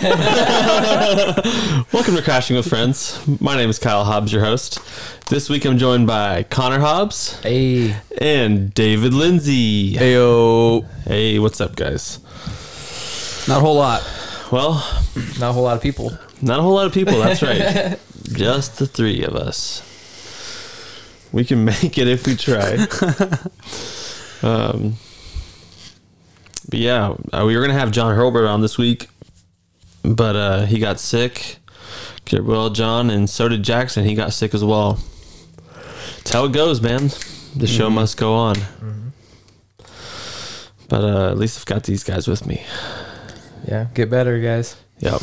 Welcome to Crashing with Friends. My name is Kyle Hobbs, your host. This week I'm joined by Connor Hobbs Hey, and David Lindsay. Heyo. Hey, what's up, guys? Not a whole lot. Well, not a whole lot of people. not a whole lot of people, that's right. Just the three of us. We can make it if we try. um, but yeah, uh, we were going to have John Hurlbert on this week, but uh, he got sick. Get well, John, and so did Jackson. He got sick as well. It's how it goes, man. The show must go on. But uh, at least I've got these guys with me. Yeah, get better, guys. Yep.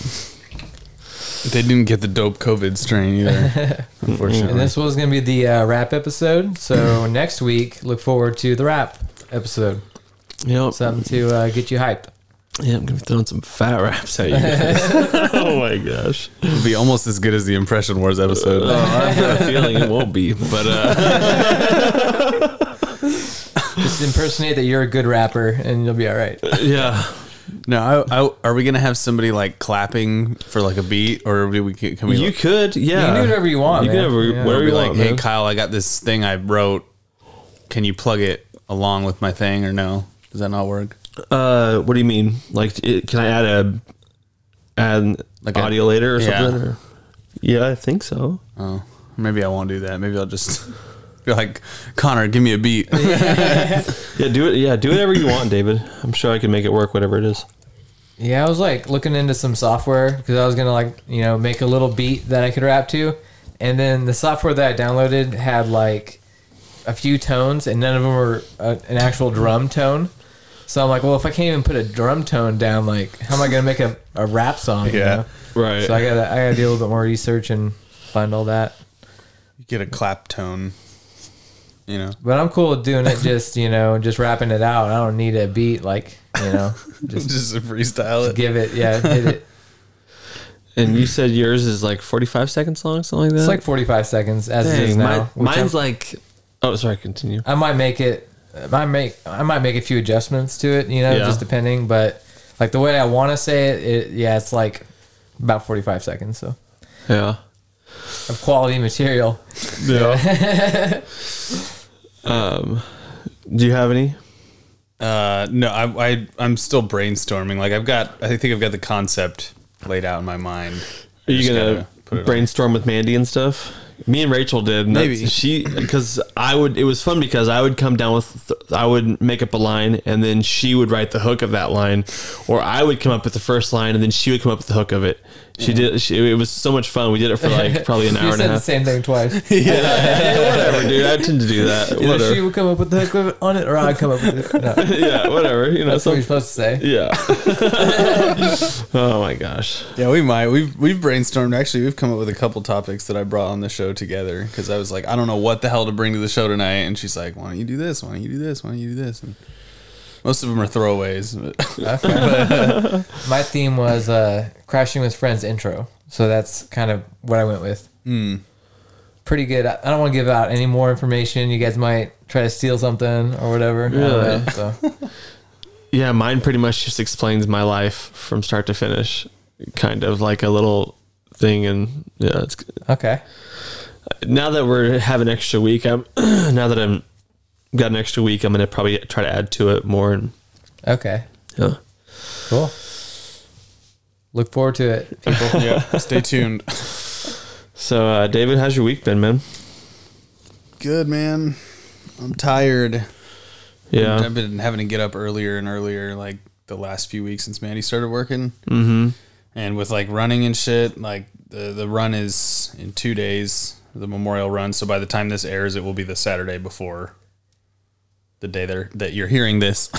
They didn't get the dope COVID strain either, unfortunately. And this was going to be the uh, rap episode. So next week, look forward to the rap episode. Yep. Something to uh, get you hyped. Yeah, I'm gonna be throwing some fat raps at you guys. oh my gosh. It'll be almost as good as the Impression Wars episode. Oh, I've a feeling it won't be, but uh, Just impersonate that you're a good rapper, and you'll be all right. yeah. No, I, I, are we gonna have somebody like clapping for like a beat, or do we can we? You could, yeah. You can do whatever you want. You can man. have Yeah. whatever be you like, want, hey man. Kyle, I got this thing I wrote. Can you plug it along with my thing, or no? Does that not work? Uh, what do you mean? Like, it, can I add a add Like a- audio later or yeah. something? Or? Yeah, I think so. Oh, maybe I won't do that. Maybe I'll just be like, Connor, give me a beat. Yeah, do it. Yeah, do whatever you want, David. I'm sure I can make it work, whatever it is. Yeah, I was like looking into some software because I was gonna like you know make a little beat that I could rap to, and then the software that I downloaded had like a few tones, and none of them were uh, an actual drum tone. So I'm like, well, if I can't even put a drum tone down, like, how am I gonna make a, a rap song? you Yeah. know? Right. So I gotta I gotta do a little bit more research and find all that. You get a clap tone. You know. But I'm cool with doing it just you know just rapping it out. I don't need a beat like you know just Just freestyle it. give it yeah hit it. and you said yours is like 45 seconds long, something like that. It's like 45 seconds as it is now. mine- mine's I'm- like. Oh, sorry. Continue. I might make it. I might make. I might make a few adjustments to it. You know, Yeah. just depending. But like the way I want to say it, it, yeah, it's like about forty-five seconds. So Yeah. of quality material. Yeah. um, do you have any? Uh, no, I, I I'm still brainstorming. Like I've got, I think I've got the concept laid out in my mind. Are you gonna gotta put it on. brainstorm with Mandy and stuff? Me and Rachel did. and Maybe. she because I would. It was fun because I would come down with. I would make up a line and then she would write the hook of that line, or I would come up with the first line and then she would come up with the hook of it. She did. She, it was so much fun. We did it for like probably an hour you and a said the half. same thing twice. yeah, whatever, dude. I tend to do that. Either she would come up with the hook on it, or I'd come up with it. No, yeah, whatever. You know. that's what you're supposed to say. yeah. oh my gosh. Yeah, we might. We've we've brainstormed. Actually, we've come up with a couple topics that I brought on the show together because I was like, I don't know what the hell to bring to the show tonight, and she's like, Why don't you do this? Why don't you do this? Why don't you do this? And most of them are throwaways. but- Okay. My theme was uh, crashing with friends intro, so that's kind of what I went with. Hmm. Pretty good. I I don't want to give out any more information. You guys might try to steal something or whatever. I don't Really? know, so. Yeah, mine pretty much just explains my life from start to finish, kind of like a little thing. And yeah, it's Okay. now that we're having an extra week. I'm now that I'm got an extra week, I'm gonna probably try to add to it more. And Okay. yeah, Cool. Look forward to it, people. yeah, stay tuned. so uh, David, how's your week been, man? Good man. I'm tired. Yeah, I've been having to get up earlier and earlier, like the last few weeks since Mandy started working. mm-hmm. And with like running and shit, like the the run is in two days, the Memorial Run. So by the time this airs, it will be the Saturday before the day that that you're hearing this.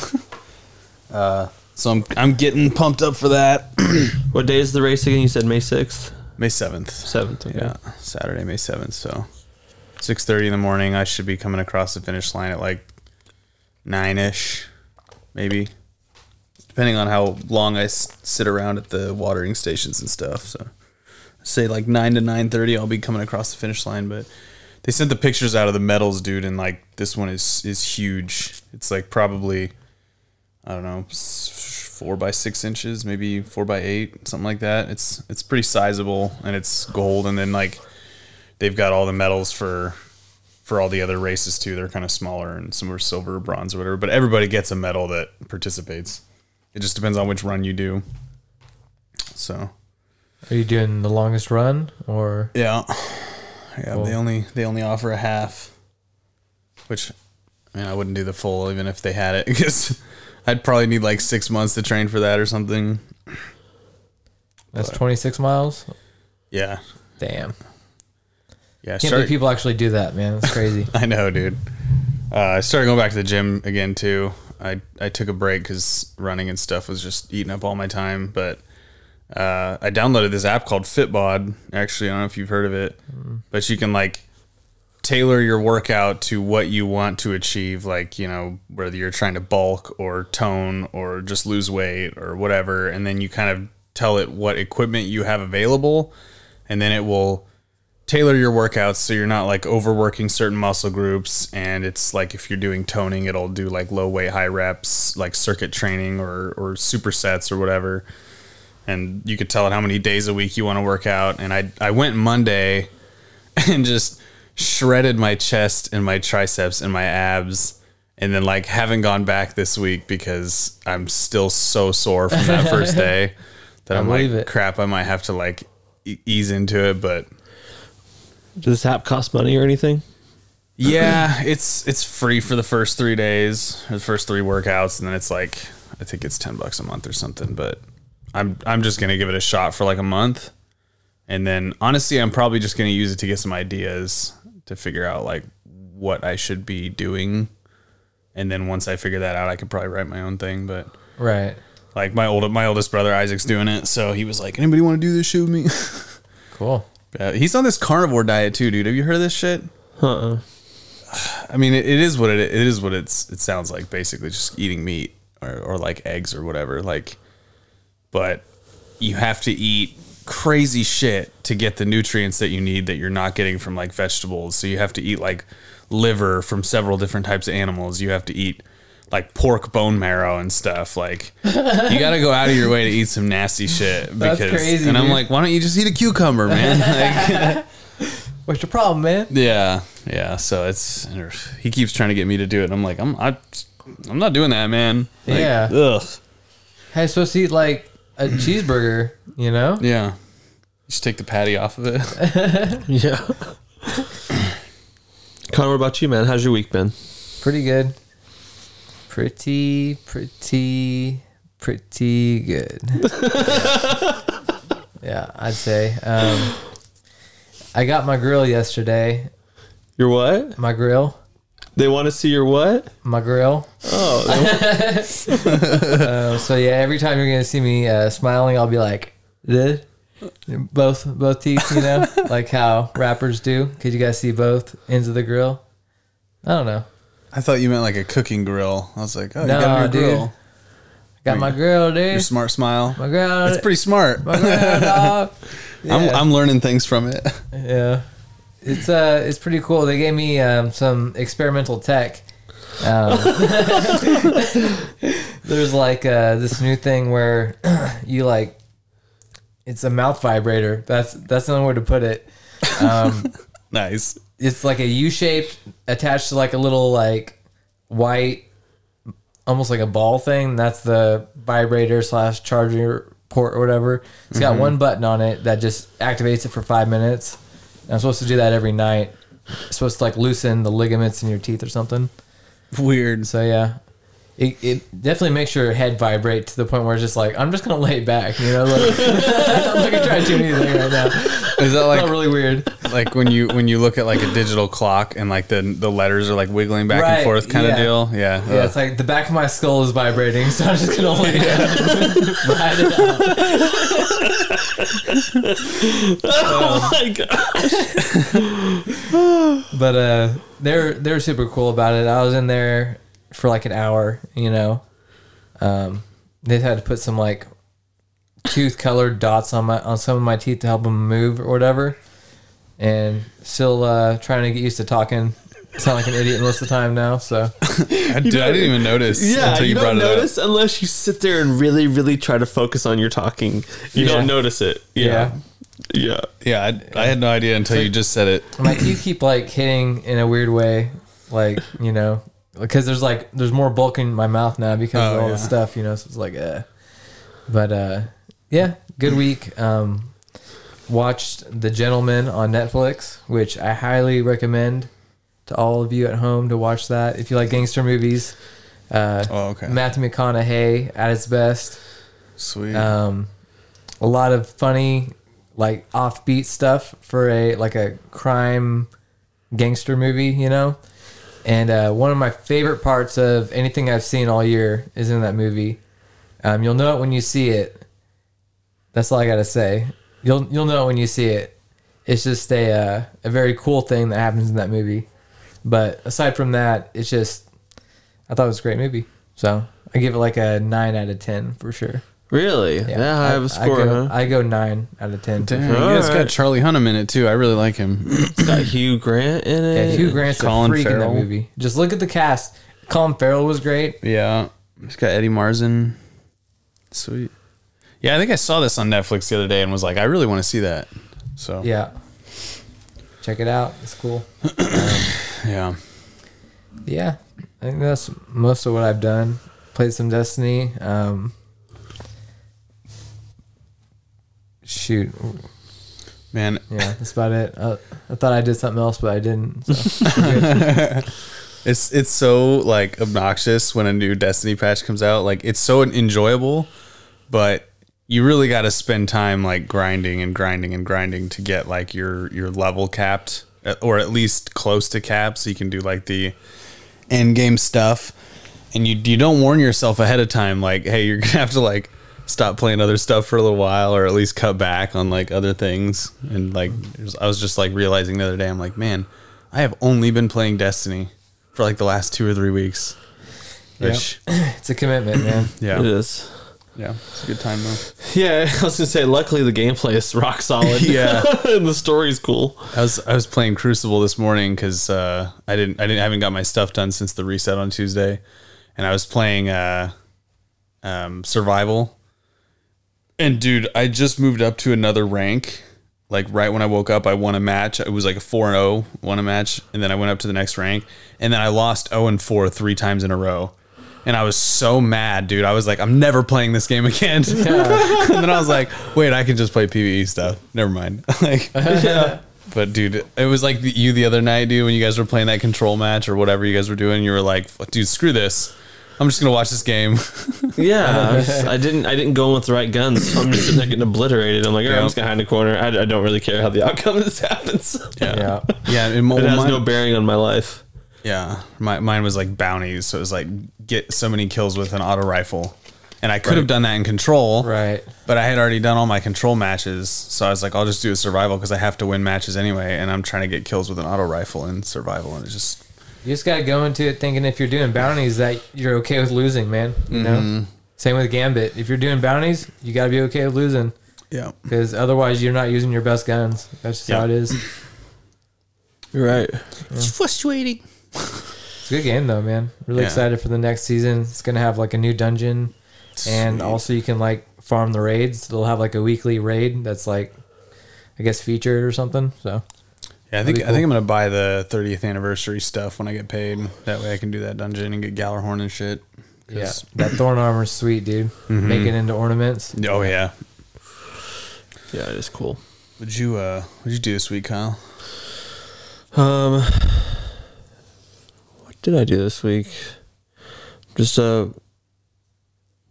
uh, so I'm I'm getting pumped up for that. What day is the race again? You said May sixth, May seventh. seventh. Okay. Yeah, Saturday, May seventh. So six thirty in the morning. I should be coming across the finish line at like nine ish, maybe, depending on how long I s- sit around at the watering stations and stuff. So say like nine to nine thirty, I'll be coming across the finish line. But they sent the pictures out of the medals, dude, and like this one is is huge. It's like probably I don't know four by six inches, maybe four by eight, something like that. It's it's pretty sizable, and it's gold. And then like they've got all the medals for for all the other races too. They're kind of smaller, and some are silver, or bronze, or whatever. But everybody gets a medal that participates. It just depends on which run you do. So Are you doing the longest run or? yeah, yeah. Cool. They only they only offer a half, which I mean I wouldn't do the full even if they had it because I'd probably need like six months to train for that or something. That's 26 miles. Yeah, Damn. yeah. I Can't believe people actually do that, man. That's crazy. I know, dude. Uh, I started going back to the gym again too. I I took a break because running and stuff was just eating up all my time. But uh, I downloaded this app called Fitbod. Actually, I don't know if you've heard of it, but you can like tailor your workout to what you want to achieve. Like you know whether you're trying to bulk or tone or just lose weight or whatever, and then you kind of tell it what equipment you have available, and then it will tailor your workouts so you're not like overworking certain muscle groups and it's like if you're doing toning it'll do like low weight high reps like circuit training or or supersets or whatever and you could tell it how many days a week you want to work out and I I went Monday and just shredded my chest and my triceps and my abs and then like haven't gone back this week because I'm still so sore from that first day that I'm like it. crap I might have to like e- ease into it but Does this app cost money or anything? Yeah, it's it's free for the first three days, the first three workouts, and then it's like I think it's ten bucks a month or something. But I'm I'm just gonna give it a shot for like a month, and then honestly, I'm probably just gonna use it to get some ideas to figure out like what I should be doing, and then once I figure that out, I could probably write my own thing. But right. like my old my oldest brother Isaac's doing it, so he was like, "Anybody want to do this shit with me?" Cool. Uh, he's on this carnivore diet too, dude. Have you heard of this shit? Uh-uh. I mean, it, it is what it, it is. What it's it sounds like. Basically, just eating meat or, or like eggs or whatever. Like, but you have to eat crazy shit to get the nutrients that you need that you're not getting from like vegetables. So you have to eat like liver from several different types of animals. You have to eat like pork bone marrow and stuff. Like, you got to go out of your way to eat some nasty shit. Because, That's crazy, And I'm dude. like, why don't you just eat a cucumber, man? Like, What's your problem, man? Yeah, yeah. So it's he keeps trying to get me to do it. And I'm like, I'm I, I'm not doing that, man. Like, Yeah. Ugh. Hey, supposed to eat like a cheeseburger, you know? Yeah. Just take the patty off of it. Yeah. Connor, what about you, man? How's your week been? Pretty good. Pretty, pretty, pretty good. yeah, I'd say. Um, I got my grill yesterday. Your what? My grill. They want to see your what? My grill. Oh, Uh, so yeah, every time you're gonna see me uh, smiling, I'll be like, this. Both both teeth, you know, like how rappers do. Could you guys see both ends of the grill? I don't know. I thought you meant like a cooking grill. I was like, oh, you got a dude. grill. Got my grill, dude. Your dude. smart smile. My grill. It's pretty smart. My grill, dog. I'm I'm learning things from it. Yeah, it's uh, it's pretty cool. They gave me um, some experimental tech. Um, there's like uh, this new thing where you like, it's a mouth vibrator. That's that's the only way to put it. Um, nice. it's like a U shaped attached to like a little like white, almost like a ball thing. That's the vibrator slash charger port or whatever. It's got one button on it that just activates it for five minutes. And I'm supposed to do that every night. It's supposed to like loosen the ligaments in your teeth or something. Weird. So yeah. It, it definitely makes your head vibrate to the point where it's just like I'm just gonna lay back, you know. Like, I'm not gonna try to do anything right now. Is that like really weird. like when you when you look at like a digital clock and like the the letters are like wiggling back Right, and forth kind yeah. of deal? Yeah. Yeah, uh. it's like the back of my skull is vibrating, so I'm just gonna lay down, ride it out. Oh my gosh! But uh, they're they're super cool about it. I was in there for like an hour, you know. Um, they had to put some like tooth colored dots on my on some of my teeth to help them move or whatever. And still uh, trying to get used to talking. Sound like an idiot most of the time now. So I, dude, I didn't even notice Yeah, until you, you, brought don't it notice unless you sit there and really, really try to focus on your talking. You Yeah. don't notice it. Yeah, yeah. up. Yeah, I, I had no idea until you just said it. my teeth keep like hitting in a weird way, like you know, because there's like there's more bulk in my mouth now because of Oh, all yeah. the stuff, you know. So it's like, uh, but uh, yeah, good week. Um, watched The Gentleman on Netflix, which I highly recommend to all of you at home to watch that if you like gangster movies. Uh, Oh, okay. Matthew McConaughey at his best. Sweet. Um, a lot of funny, like offbeat stuff for a like a crime gangster movie, you know. And uh, one of my favorite parts of anything I've seen all year is in that movie. Um, you'll know it when you see it. That's all I gotta say. You'll you'll know it when you see it. It's just a uh, a very cool thing that happens in that movie. But aside from that, it's just I thought it was a great movie. So I give it like a nine out of ten for sure. Really? Yeah, I have a score. I go, huh? I go nine out of ten. Damn, you guys got Charlie Hunnam in it too. I really like him. It's got Hugh Grant in it. Yeah, it. Hugh Grant's Colin a freak in Farrell. that movie. Just look at the cast. Colin Farrell was great. yeah, it's got Eddie Marsan. Sweet. Yeah, I think I saw this on Netflix the other day and was like, I really want to see that. So Yeah, check it out. It's cool. yeah. Yeah, I think that's most of what I've done. Played some Destiny. Um, shoot, Man, yeah, that's about it. Uh, I thought I did something else, but I didn't. So. It's it's so like obnoxious when a new Destiny patch comes out. Like it's so enjoyable, but you really got to spend time like grinding and grinding and grinding to get like your your level capped Uh, or at least close to capped so you can do like the end game stuff. And you you don't warn yourself ahead of time like hey, you're going to have to like stop playing other stuff for a little while or at least cut back on like other things and like I was just like realizing the other day I'm like, man, I have only been playing Destiny for like the last two or three weeks. Which, it's a commitment, man. yeah, It is. Yeah, it's a good time though. Yeah, I was gonna say. Luckily, the gameplay is rock solid. Yeah. and the story's cool. I was I was playing Crucible this morning because uh, I didn't I didn't I haven't got my stuff done since the reset on Tuesday, and I was playing uh, um, Survival. And dude, I just moved up to another rank. Like right when I woke up, I won a match. It was like a four and zero, won a match, and then I went up to the next rank, and then I lost zero and four three times in a row. And I was so mad, dude. I was like, I'm never playing this game again. and then I was like, wait, I can just play PVE stuff. Never mind. like, but dude, it was like the- you the other night, dude, when you guys were playing that control match or whatever you guys were doing. You were like, dude, screw this. I'm just gonna watch this game. Yeah, I, was- I didn't. I didn't go in with the right guns. So I'm just sitting there getting obliterated. I'm like, all right, I'm just gonna hide in the corner. I, I don't really care how the outcome of this happens. Yeah. yeah. And mo- It has mine- no bearing on my life. Yeah, my, mine was like bounties, so it was like get so many kills with an auto rifle, and I could have done that in control, Right. But I had already done all my control matches, so I was like, I'll just do a survival because I have to win matches anyway, and I'm trying to get kills with an auto rifle in survival, and it's just You just gotta go into it thinking if you're doing bounties that you're okay with losing, man. You know. Mm-hmm. Same with Gambit. If you're doing bounties, you gotta be okay with losing yeah, because otherwise you're not using your best guns. That's just Yeah. how it is. You're right. it's frustrating. It's a good game though, man. Really Yeah. excited for the next season. It's gonna have like a new dungeon, and also you can like farm the raids. They'll have like a weekly raid that's like, I guess featured or something. So Yeah, I think be I think I'm gonna buy the 30th anniversary stuff when I get paid. That way I can do that dungeon and get Gjallarhorn and shit. Yeah, that thorn armor's sweet, dude. Make it into ornaments. Oh yeah. Yeah, it is cool. What'd you uh What'd you do this week, Kyle? Um, what did I do this week? Just uh,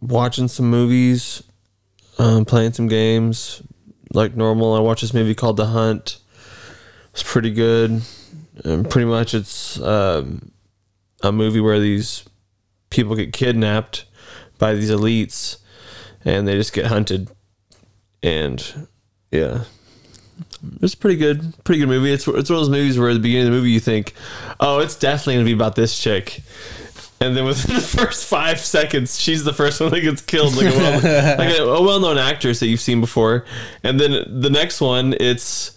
watching some movies, um, playing some games like normal. I watched this movie called The Hunt. It's pretty good. And pretty much, it's um, a movie where these people get kidnapped by these elites, and they just get hunted. And yeah, it's pretty good, pretty good movie. It's it's one of those movies where at the beginning of the movie you think, oh, it's definitely gonna be about this chick, and then within the first five seconds, she's the first one that gets killed, like a, well, like a, a well-known actress that you've seen before. And then the next one, it's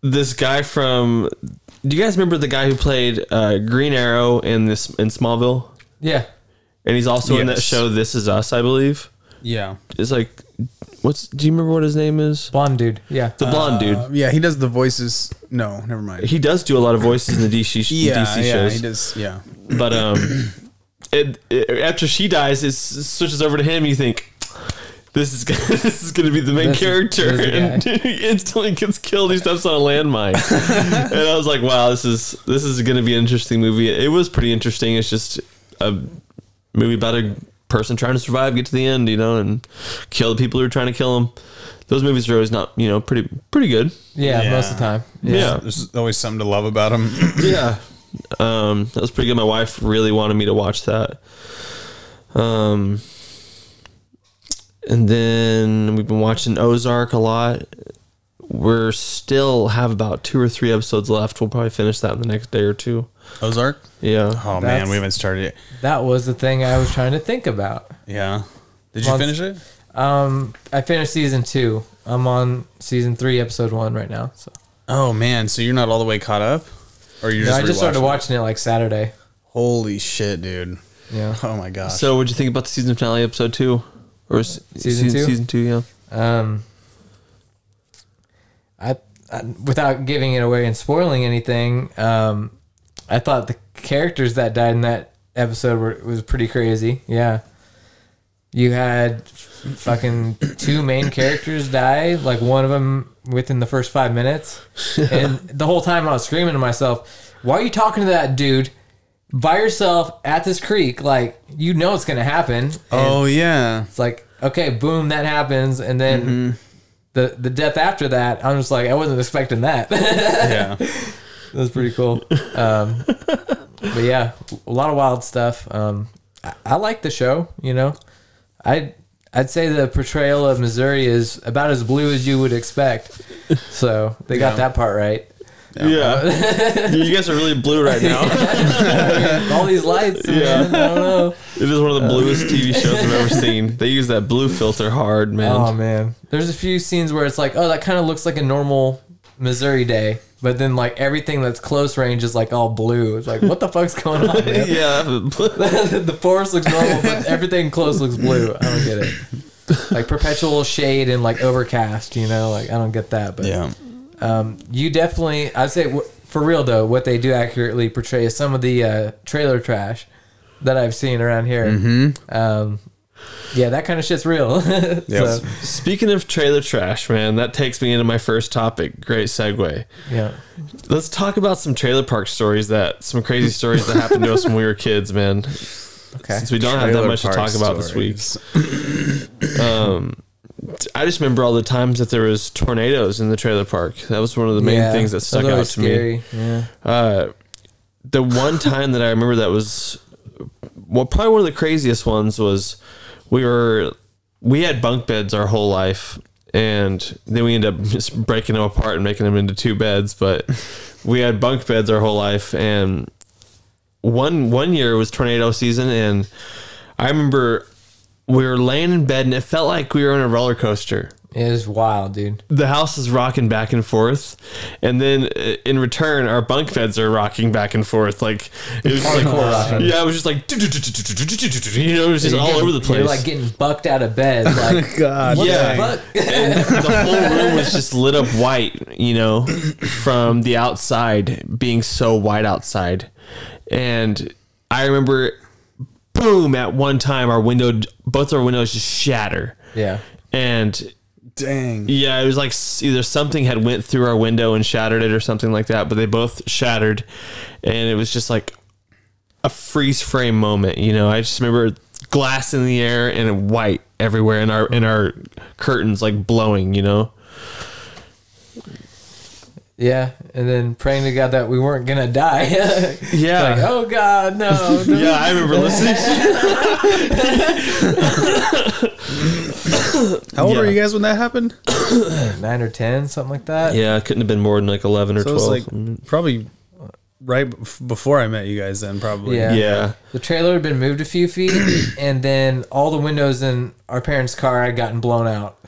this guy from. Do you guys remember the guy who played uh, Green Arrow in this in Smallville? Yeah. And he's also in that show This Is Us, I believe. Yeah. It's like, what's? Do you remember what his name is? Blonde dude. Yeah. The blonde dude. Uh, yeah, he does the voices. No, never mind. He does do a lot of voices in the DC, sh- yeah, DC yeah, shows. he does. Yeah, But um, it, it after she dies, it s- switches over to him. You think this is gonna, this is going to be the main This is- character, this is and he instantly gets killed. He steps on a landmine, and I was like, wow, this is this is going to be an interesting movie. It was pretty interesting. It's just a movie about a person trying to survive, get to the end, you know, and kill the people who are trying to kill him. Those movies are always not, you know, pretty pretty good. Yeah, Yeah. most of the time. Yeah. There's always something to love about them. Yeah. Um, that was pretty good. My wife really wanted me to watch that. Um, and then we've been watching Ozark a lot. We're still have about two or three episodes left. We'll probably finish that in the next day or two. Ozark. Yeah. Oh man, That's- we haven't started it. That was the thing I was trying to think about. Yeah. Did you Once- finish it? Um, I finished season two. I'm on season three, episode one right now. So Oh man, so you're not all the way caught up, or you're No, just I just started rewatching it? watching it like Saturday. Holy shit, dude! Yeah. Oh my gosh. So, what'd you think about the season finale, episode two, or s- Season two? Season two, yeah. Um, I, I without giving it away and spoiling anything, um, I thought the characters that died in that episode were was pretty crazy. Yeah, you had fucking two main characters die, like one of them within the first five minutes, and the whole time I was screaming to myself, "Why are you talking to that dude?" By yourself at this creek, like you know it's gonna happen. And- oh yeah. it's like okay, boom, that happens, and then mm-hmm. the the death after that, I'm just like I wasn't expecting that. that was pretty cool. Um, but yeah, a lot of wild stuff. Um, I, I like the show. You know, I I'd say the portrayal of Missouri is about as blue as you would expect. So they got Yeah. that part right. Yeah. you guys are really blue right now. All these lights, Yeah. man. I don't know. it is one of the bluest TV shows I've ever seen. They use that blue filter hard, man. Oh man, there's a few scenes where it's like, oh, that kind of looks like a normal Missouri day, but then like everything that's close range is like all blue. It's like, what the fuck's going on? Man? yeah. the forest looks normal, but everything close looks blue. I don't get it. Like perpetual shade and like overcast, you know, like I don't get that. But Yeah. um, you definitely, I'd say for real though, what they do accurately portray is some of the uh, trailer trash that I've seen around here. Mm-hmm. Um, yeah, that kind of shit's real. Yep. So, Speaking of trailer trash, man, that takes me into my first topic. Great segue. yeah. Let's talk about some trailer park stories that some crazy stories that happened to us when we were kids, man. Okay. Since we don't have that much to talk about this week. Um, I just remember all the times that there was tornadoes in the trailer park. That was one of the main Yeah, things that stuck out always to me. Yeah. Uh, the one time that I remember that was well, probably one of the craziest ones was we were we had bunk beds our whole life, and then we ended up just breaking them apart and making them into two beds. But we had bunk beds our whole life, and one one year was tornado season, and I remember we were laying in bed, and it felt like we were on a roller coaster It is wild, dude. the house is rocking back and forth, and then uh, in return, our bunk beds are rocking back and forth. Like it was just like, yeah, it was just like you know, it was just all over the place. You're like getting bucked out of bed. Like, God. Yeah. the and the whole room was just lit up white, you know, from the outside being so white outside. And I remember, boom! At one time, our window, both our windows just shatter, yeah. and Dang. Yeah, it was like either something had went through our window and shattered it or something like that, but they both shattered and it was just like a freeze frame moment, you know. I just remember glass in the air and white everywhere and our and our curtains like blowing, you know. Yeah. And then praying to God that we weren't going to die. Yeah. like, oh God, no. no. yeah, I remember listening. How old Yeah. were you guys when that happened? Nine or 10, something like that. yeah, it couldn't have been more than like 11 or So it 12. was like probably right before I met you guys. Then probably. Yeah. Yeah. The trailer had been moved a few feet, and then all the windows in our parents' car had gotten blown out.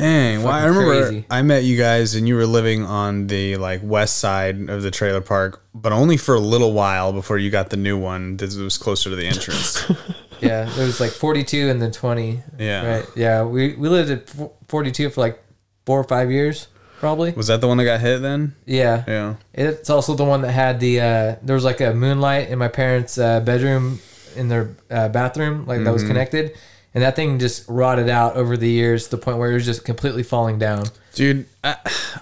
Dang. Well, I remember crazy. I met you guys and you were living on the like west side of the trailer park, but only for a little while before you got the new one that was closer to the entrance. Yeah, it was like 42 and then 20. Yeah. Right. Yeah, we, we lived at 42 for like four or five years, probably. was that the one that got hit then? Yeah. Yeah. It's also the one that had the, uh, there was like a moonlight in my parents' uh, bedroom in their uh, bathroom, like that was connected. And that thing just rotted out over the years to the point where it was just completely falling down. Dude, I,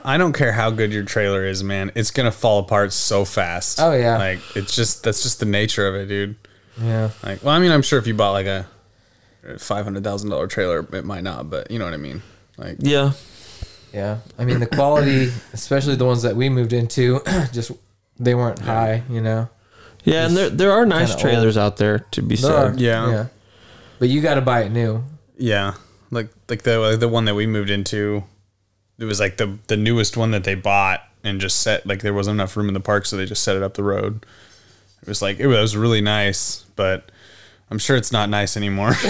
I don't care how good your trailer is, man. It's gonna fall apart so fast. Oh, yeah. Like it's just that's just the nature of it, dude. Yeah. Like, well, I mean, I'm sure if you bought like a five hundred thousand dollar trailer, it might not, but you know what I mean. Like, Yeah. Yeah. I mean, the quality, especially the ones that we moved into, just, they weren't high, you know? Yeah, and there there are nice kinda trailers out there to be There are. said. Yeah. Yeah. But you got to buy it new. yeah, like like the like the one that we moved into, it was like the the newest one that they bought and just set like there wasn't enough room in the park, so they just set it up the road. It was like it was really nice, but I'm sure it's not nice anymore.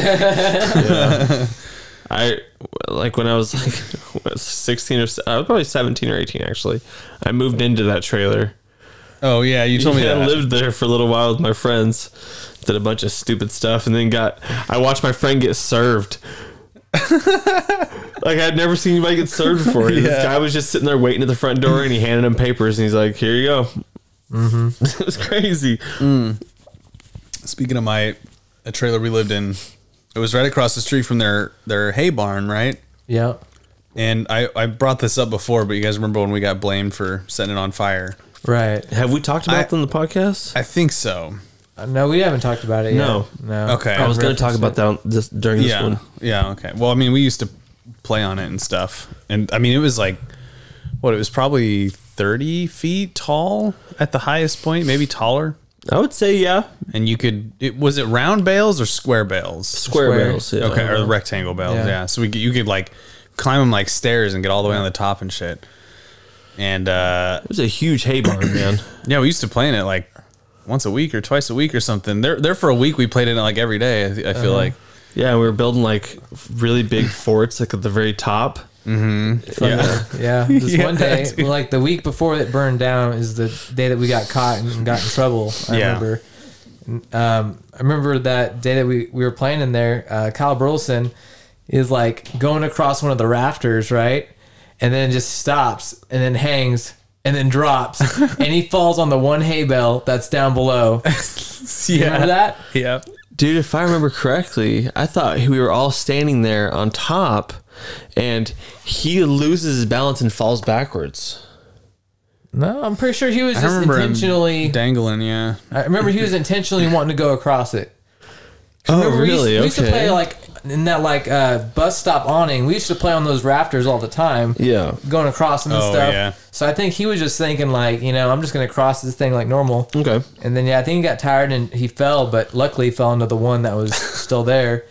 I like when I was like what, 16 or I was probably 17 or 18 actually. I moved into that trailer. Oh yeah, you told me that. I lived there for a little while with my friends. Did a bunch of stupid stuff and then got I watched my friend get served. like I'd never seen anybody get served before. This guy was just sitting there waiting at the front door and he handed him papers and he's like, "Here you go." Mm-hmm. it was crazy. Speaking of my a trailer we lived in, it was right across the street from their their hay barn, right? Yeah. And I, I brought this up before, but you guys remember when we got blamed for setting it on fire? Right. Have we talked about I- them on the podcast? I think so. Uh, No, we haven't talked about it No. yet. No. Okay. I was going to talk about that on this during this one. Yeah. Okay. Well, I mean, we used to play on it and stuff, and I mean, it was like what? It was probably thirty feet tall at the highest point, maybe taller. I would say yeah, And you could. It was it round bales or square bales? square, Square. barrels. Yeah. Okay, or the rectangle bales. Yeah. Yeah. So we could, you could like climb them like stairs and get all the way on the top and shit. And uh, It was a huge hay barn, man. yeah, we used to play in it like once a week or twice a week or something. There, there for a week we played in it like every day. I, I feel like. Yeah, we were building like really big forts, like at the very top. From Yeah. the- yeah. This Yeah, one day, dude. like the week before it burned down, is the day that we got caught and got in trouble. I Yeah. remember. Um, I remember that day that we, we were playing in there. Uh, Kyle Burleson is like going across one of the rafters, right, and then just stops and then hangs and then drops and he falls on the one hay bale that's down below. You remember that? Yeah. Dude, if I remember correctly, I thought we were all standing there on top and he loses his balance and falls backwards. No, I'm pretty sure he was I just remember him intentionally. dangling. Yeah. I remember he was intentionally wanting to go across it. Oh, Remember we used- really? We used, to Okay. play like in that like uh, bus stop awning. We used to play on those rafters all the time, Yeah. going across them and Oh, stuff. yeah. So I think he was just thinking like, you know, I'm just gonna cross this thing like normal. Okay. And then yeah, I think he got tired and he fell, but luckily he fell into the one that was still there.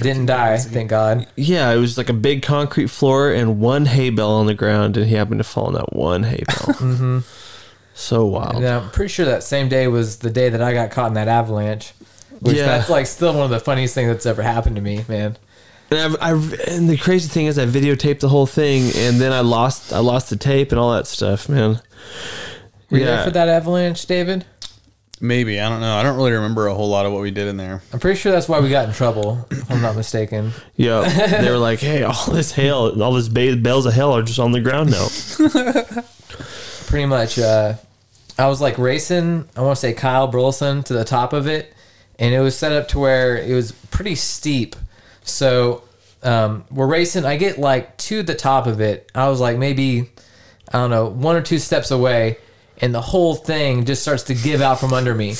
Didn't die, thank God. Yeah, it was like a big concrete floor and one hay bale on the ground, and he happened to fall on that one hay bale. mm-hmm. So wild. Yeah, I'm pretty sure that same day was the day that I got caught in that avalanche. Which Yeah. that's like still one of the funniest things that's ever happened to me, man. And, I've, I've, and the crazy thing is, I videotaped the whole thing, and then I lost, I lost the tape and all that stuff, man. Were you there for that avalanche, David? Maybe I don't know. I don't really remember a whole lot of what we did in there. I'm pretty sure that's why we got in trouble, if I'm not mistaken. Yeah, they were like, "Hey, all this hail, all this bells of hell are just on the ground now." Pretty much, uh, I was like racing, I want to say Kyle Burleson to the top of it, and it was set up to where it was pretty steep. So um, we're racing, I get like to the top of it. I was like maybe, I don't know, one or two steps away. And the whole thing just starts to give out from under me.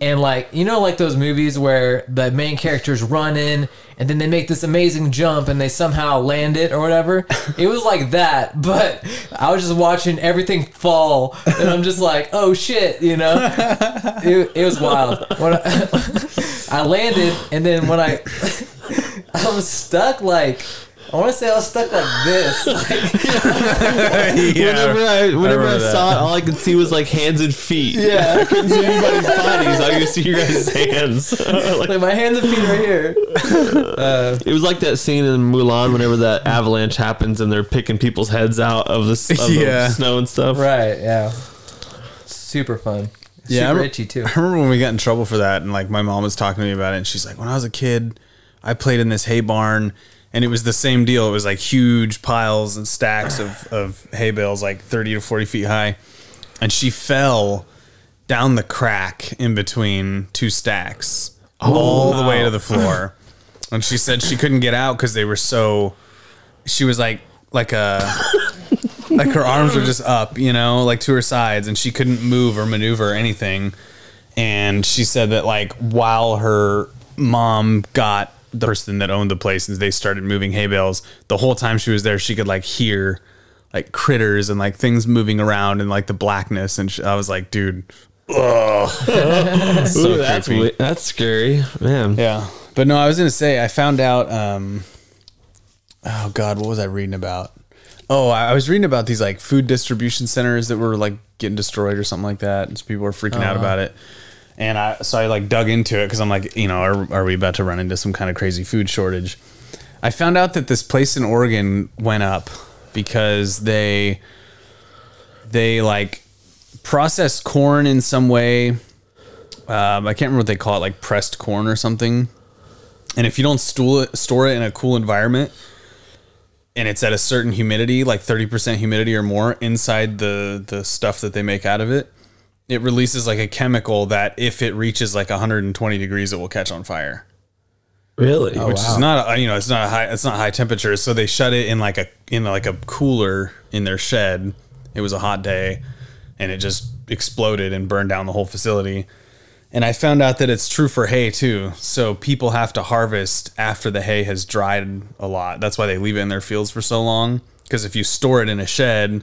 And like, you know, like those movies where the main characters run in and then they make this amazing jump and they somehow land it or whatever. It was like that, but I was just watching everything fall and I'm just like, oh shit, you know? It, it was wild. When I, I landed and then when I, I was stuck like I want to say I was stuck like this. Like, whenever I, whenever I, remember that. saw it, all I could see was like hands and feet. yeah, I couldn't see anybody's bodies. I could see your guys' hands. Like, like my hands and feet are here. Uh, it was like that scene in Mulan whenever that avalanche happens and they're picking people's heads out of the, of Yeah. the snow and stuff. Right. Yeah. Super fun. Yeah, I Super rem- itchy too. I remember when we got in trouble for that, and like my mom was talking to me about it, and she's like, "When I was a kid, I played in this hay barn, and it was the same deal. It was like huge piles and stacks of of hay bales, like thirty to forty feet high, and she fell down the crack in between two stacks, oh, all the way to the floor, and she said she couldn't get out because they were so. She was like like a like her arms were just up, you know, like to her sides, and she couldn't move or maneuver or anything. And she said that like while her mom got the person that owned the place and they started moving hay bales, the whole time she was there, she could like hear like critters and like things moving around and like the blackness. And sh I was like, dude, ugh, so Ooh, that's creepy. that's scary, man. Yeah. But no, I was gonna say I found out. Um, oh God, what was I reading about? Oh, I I was reading about these like food distribution centers that were like getting destroyed or something like that, and so people were freaking out about it. And I so I like dug into it because I'm like, you know, are, are we about to run into some kind of crazy food shortage? I found out that this place in Oregon went up because they they like process corn in some way. Um, I can't remember what they call it, like pressed corn or something. And if you don't stool it, store it in a cool environment, and it's at a certain humidity, like thirty percent humidity or more, inside the the stuff that they make out of it, it releases like a chemical that if it reaches like 120 degrees, it will catch on fire. Really? Uh, oh, which is not a, you know it's not a high it's not high temperature. So they shut it in like a in like a cooler in their shed. It was a hot day and it just exploded and burned down the whole facility. And i found out that it's true for hay too. So people have to harvest after the hay has dried a lot. That's why they leave it in their fields for so long. Because if you store it in a shed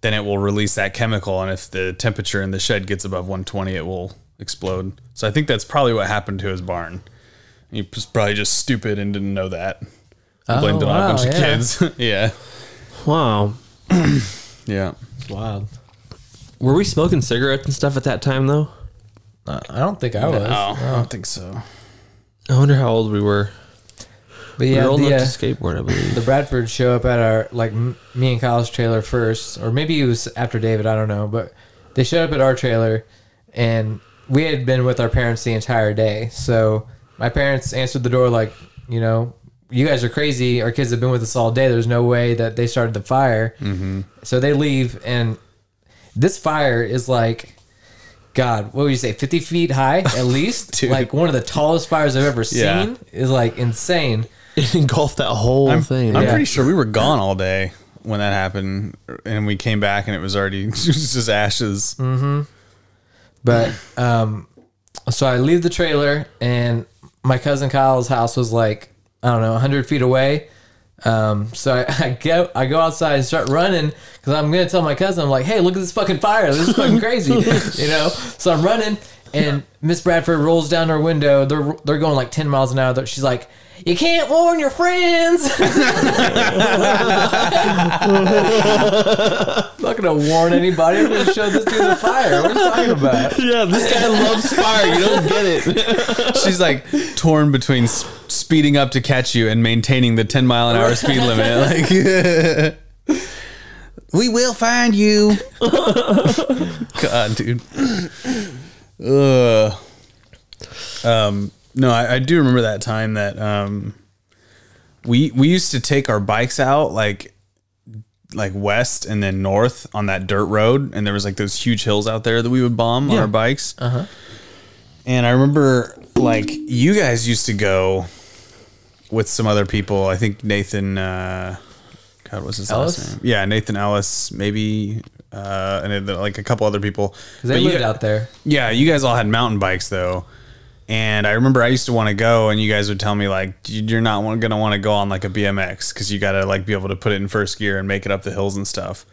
then it will release that chemical and if the temperature in the shed gets above 120 it will explode so i think that's probably what happened to his barn he was probably just stupid and didn't know that. Oh, Blamed it on a wow, bunch of yeah. kids. yeah. Wow. Yeah. Wild. Were we smoking cigarettes and stuff at that time though? Uh, I don't think I was. No, I don't think so. I wonder how old we were. But we yeah, were old the, enough uh, to skateboard, I believe. the Bradford show up at our like m- me and Kyle's trailer first, or maybe it was after David. I don't know, but they showed up at our trailer, and we had been with our parents the entire day. So my parents answered the door like, you know, you guys are crazy. Our kids have been with us all day. There's no way that they started the fire. Mm-hmm. So they leave, and this fire is like. God, what would you say? Fifty feet high, at least. Like one of the tallest fires I've ever Yeah. seen. Is like insane. It engulfed that whole I'm, thing. I'm Yeah. pretty sure we were gone all day when that happened. And we came back and it was already it was just ashes. But um, so I leave the trailer, and my cousin Kyle's house was like I don't know, hundred feet away. Um, so I, I go I go outside and start running because I'm gonna tell my cousin I'm like, hey, look at this fucking fire! This is fucking crazy, you know. So I'm running, and Miss Bradford rolls down her window. They're they're going like ten miles an hour. She's like. You can't warn your friends. I'm not gonna warn anybody. I'm gonna show this dude the fire. What are you talking about? yeah, this guy loves fire. You don't get it. She's like torn between s- speeding up to catch you and maintaining the 10 mile an hour speed limit. Like, we will find you. God, dude. Ugh. Um, no, I, I do remember that time that um, we we used to take our bikes out like like west and then north on that dirt road, and there was like those huge hills out there that we would bomb on our bikes. And I remember like you guys used to go with some other people. I think Nathan uh God what's his Ellis? last name? Yeah, Nathan Ellis, maybe uh and then, like a couple other people. They But you lived out there. Yeah, you guys all had mountain bikes though. And I remember I used to want to go, and you guys would tell me like, "You're not gonna want to go on like a BMX because you gotta like be able to put it in first gear and make it up the hills and stuff."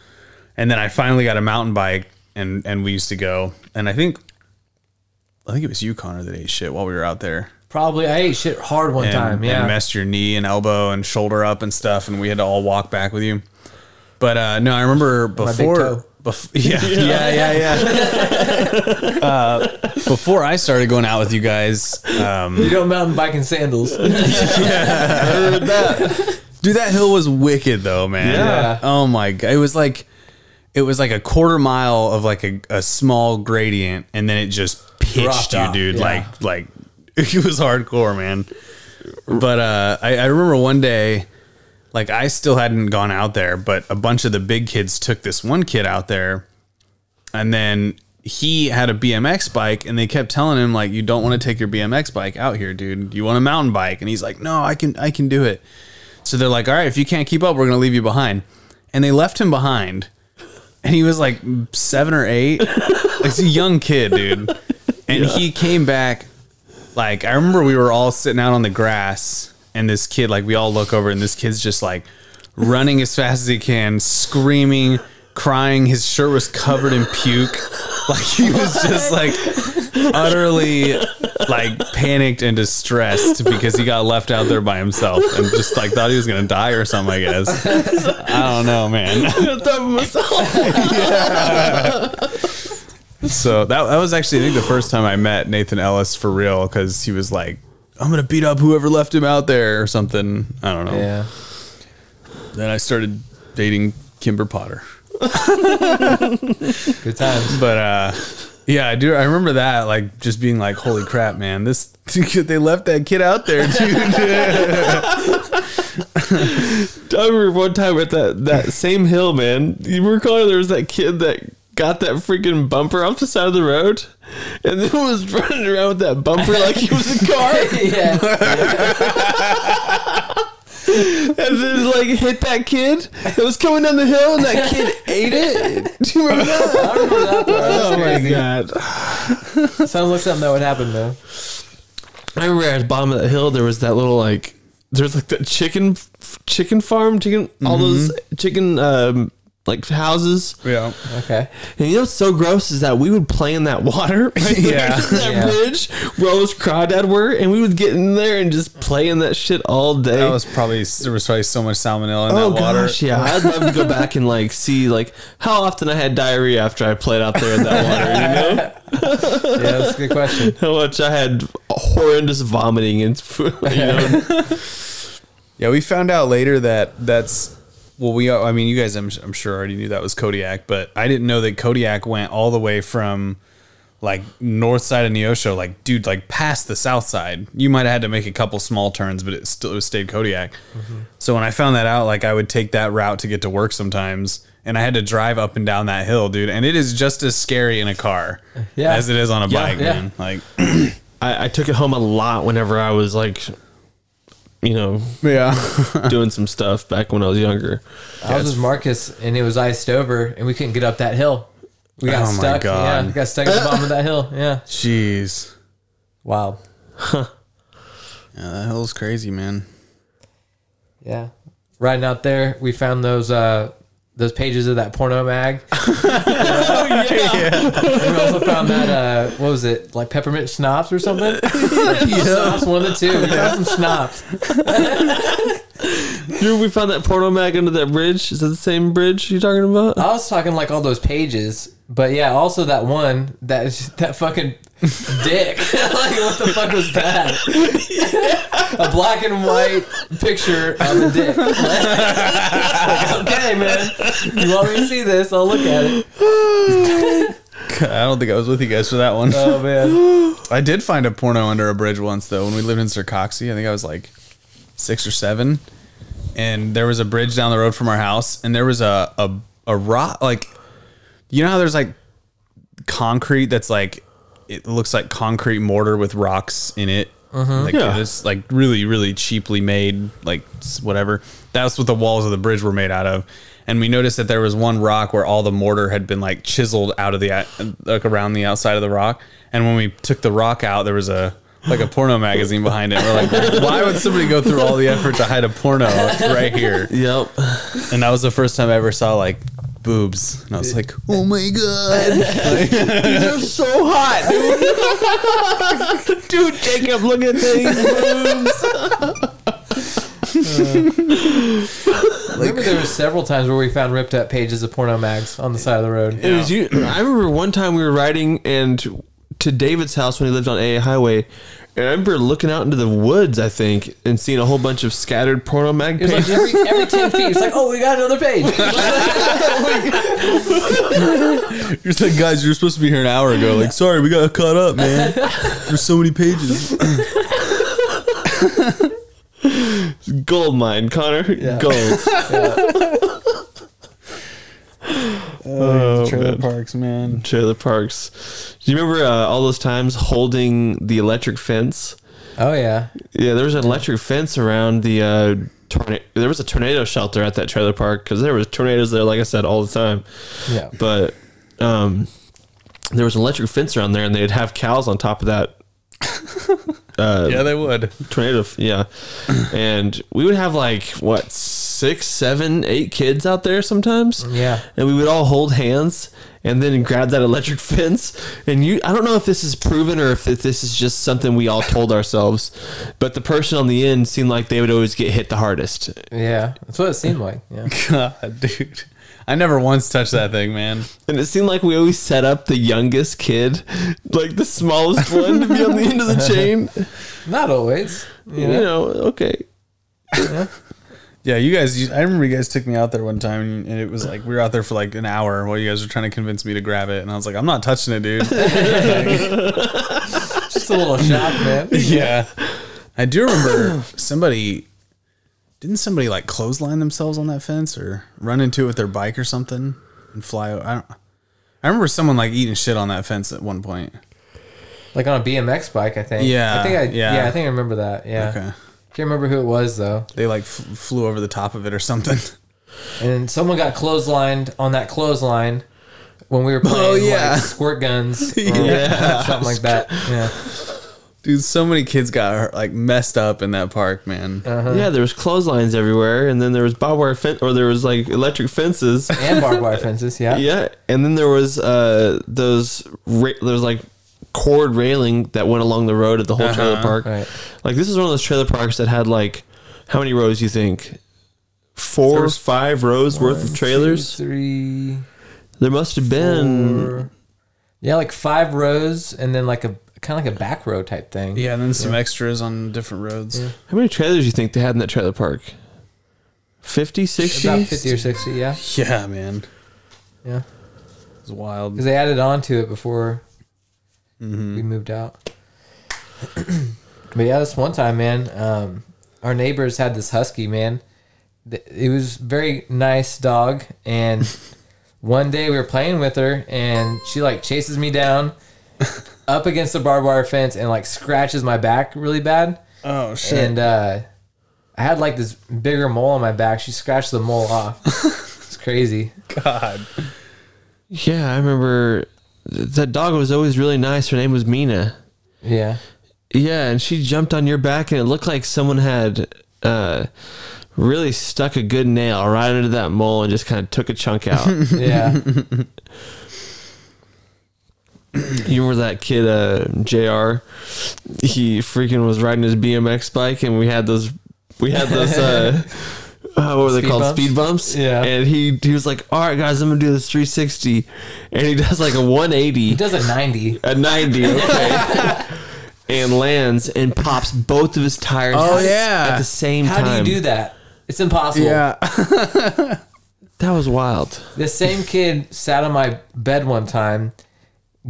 And then I finally got a mountain bike, and and we used to go. And I think, I think it was you, Connor, that ate shit while we were out there. Probably I ate shit hard one and, time. Yeah. and messed your knee and elbow and shoulder up and stuff, and we had to all walk back with you. But uh, no, I remember before. Bef- yeah, yeah, yeah, yeah. uh, before I started going out with you guys, um, you don't mountain bike in sandals. Yeah, heard that. Dude, that hill was wicked though, man. Yeah. Oh my god, it was like it was like a quarter mile of like a, a small gradient, and then it just pitched you, dude. yeah. Like like it was hardcore, man. But uh, I, I remember one day, like I still hadn't gone out there, but a bunch of the big kids took this one kid out there, and then he had a BMX bike, and they kept telling him like, "You don't want to take your BMX bike out here, dude. You want a mountain bike?" And he's like, "No, I can I can do it." So they're like, all right, if you can't keep up, we're going to leave you behind. And they left him behind. And he was like seven or eight. like, he's a young kid, dude. And he came back. Like, I remember we were all sitting out on the grass. And this kid, like, we all look over, and this kid's just like running as fast as he can, screaming, crying. His shirt was covered in puke. Like, he was just like utterly like panicked and distressed because he got left out there by himself and just like thought he was gonna die or something. I guess I don't know, man. yeah. So that that was actually I think the first time I met Nathan Ellis for real because he was like, "I'm gonna beat up whoever left him out there" or something. I don't know. yeah. Then I started dating Kimber Potter. Good times. But uh yeah, I do. I remember that, like, just being like, "Holy crap, man! This they left that kid out there, dude." I remember one time at that that same hill, man. You recall there was that kid that got that freaking bumper off the side of the road, and then was running around with that bumper like he was a car, and then like hit that kid that was coming down the hill, and that kid ate it. Do you remember that? I remember that part. That's Oh my god! Sounds like something that would happen though. I remember at the bottom of that hill there was that little like there's like that chicken chicken farm, chicken all those chicken um like houses. yeah. Okay. And you know what's so gross is that we would play in that water right there, Yeah. that Yeah. bridge where all those crawdad were, and we would get in there and just play in that shit all day. That was probably there was probably so much salmonella in oh that water. gosh, yeah. I'd love to go back and like see like how often I had diarrhea after I played out there in that water. You know Yeah, that's a good question. how much I had horrendous vomiting and you know Yeah, we found out later that that's well, we I mean, you guys I'm, I'm sure already knew that was Kodiak, but I didn't know that Kodiak went all the way from like north side of Neosho, like dude, like past the south side. You might have had to make a couple small turns, but it still it stayed Kodiak. Mm-hmm. So when I found that out, like I would take that route to get to work sometimes. And I had to drive up and down that hill, dude. And it is just as scary in a car Yeah. as it is on a Yeah, bike, yeah. man. Like, I, I took it home a lot whenever I was like you know yeah. doing some stuff back when I was younger. I was with Marcus and it was iced over and we couldn't get up that hill. We got Oh my stuck. God. Yeah, got stuck at the bottom of that hill. Yeah. Jeez. Wow. Yeah, that hill's crazy, man. Yeah. Riding out there, we found those uh those pages of that porno mag. And we also found that uh what was it? Like peppermint schnapps or something? yeah. Schnapps, one of the two. We found some schnapps. Remember we found that porno mag under that bridge? Is that the same bridge you're talking about? I was talking like all those pages, but yeah, also that one that that fucking dick. like what the fuck was that? a black and white picture of a dick. like, okay, man, you want me to see this? I'll look at it. I don't think I was with you guys for that one. Oh man, I did find a porno under a bridge once though when we lived in Sarcoxie. I think I was like six or seven, and there was a bridge down the road from our house, and there was a a, a rock like you know how there's like concrete that's like it looks like concrete mortar with rocks in it. Like Yeah. it's like really really cheaply made like whatever. That's what the walls of the bridge were made out of. And we noticed that there was one rock where all the mortar had been like chiseled out of the uh, like around the outside of the rock. And when we took the rock out, there was a like a porno magazine behind it. We're like, why would somebody go through all the effort to hide a porno right here? Yep. And that was the first time I ever saw like boobs, and I was like, oh my god. They're so hot, dude. dude, Jacob, look at these boobs. Uh, remember, there were several times where we found ripped up pages of porno mags on the side of the road. It was you. I remember one time we were riding and to David's house when he lived on AA Highway. And I remember looking out into the woods, I think, and seeing a whole bunch of scattered porno mag It was pages. like every, every 10 feet, it's like, oh, we got another page. You're like, guys, you're supposed to be here an hour ago. Like, sorry, we got caught up, man. There's so many pages. Gold mine, Connor. Gold. Oh, trailer man. parks, man. Trailer parks. Do you remember uh, all those times holding the electric fence? oh, yeah. Yeah, there was an electric fence around the uh, tornado. There was a tornado shelter at that trailer park because there was tornadoes there, like I said, all the time. Yeah. But um, there was an electric fence around there, and they'd have cows on top of that Uh, Yeah, they would. tornado. f- Yeah, and we would have like what six, seven, eight kids out there sometimes. Yeah. and we would all hold hands and then grab that electric fence. And you, I don't know if this is proven or if this is just something we all told ourselves, but the person on the end seemed like they would always get hit the hardest. Yeah. That's what it seemed like. Yeah. God, dude. I never once touched that thing, man. And it seemed like we always set up the youngest kid, like the smallest one, to be on the end of the chain. Not always. You You know? know, okay. Yeah, you guys. You, I remember you guys took me out there one time, and it was like we were out there for like an hour while you guys were trying to convince me to grab it, and I was like, I'm not touching it, dude. Just a little shock, man. yeah, I do remember somebody. Didn't somebody like clothesline themselves on that fence or run into it with their bike or something and fly? I don't. I remember someone like eating shit on that fence at one point. Like on a BMX bike, I think. Yeah, I think I, yeah. yeah. I think I remember that. Yeah. Okay, Can't remember who it was, though. they like f- flew over the top of it or something. And someone got clotheslined on that clothesline when we were playing Oh, yeah. like squirt guns. or Yeah. Something like that. Yeah. Dude, so many kids got like messed up in that park, man. Uh-huh. Yeah, there was clotheslines everywhere, and then there was barbed wire fence, or there was like electric fences. And barbed wire fences. Yeah. Yeah, and then there was uh those ra- there was like cord railing that went along the road at the whole trailer Uh-huh. park. Right. Like this is one of those trailer parks that had like how many rows you think? Four, There's five rows worth of trailers. Two, three, There must have been. four. Yeah, like five rows and then like a kind of like a back row type thing. Yeah, and then some extras on different roads. How many trailers do you think they had in that trailer park? 50, 60? About 50 or 60, yeah. Yeah, man. Yeah. It's wild. Because they added on to it before Mm-hmm. we moved out. but yeah, this one time, man, um, our neighbors had this husky, man. It was very nice dog, and one day we were playing with her, and she like chases me down up against the barbed wire fence and like scratches my back really bad. Oh shit. And uh, I had like this bigger mole on my back. She scratched the mole off. it's crazy. God. Yeah, I remember th- that dog was always really nice. Her name was Mina. Yeah. Yeah, and she jumped on your back, and it looked like someone had uh, really stuck a good nail right into that mole and just kind of took a chunk out. Yeah. you remember that kid, uh, Jr. He freaking was riding his BMX bike, and we had those, we had those. Uh, uh, what were they Speed called? bumps? Speed bumps. Yeah. And he he was like, "All right, guys, I'm gonna do this 360," and he does like a 180. He does a 90. A 90, okay. and lands and pops both of his tires Oh, yeah. at the same How time. How do you do that? It's impossible. Yeah. That was wild. The same kid sat on my bed one time,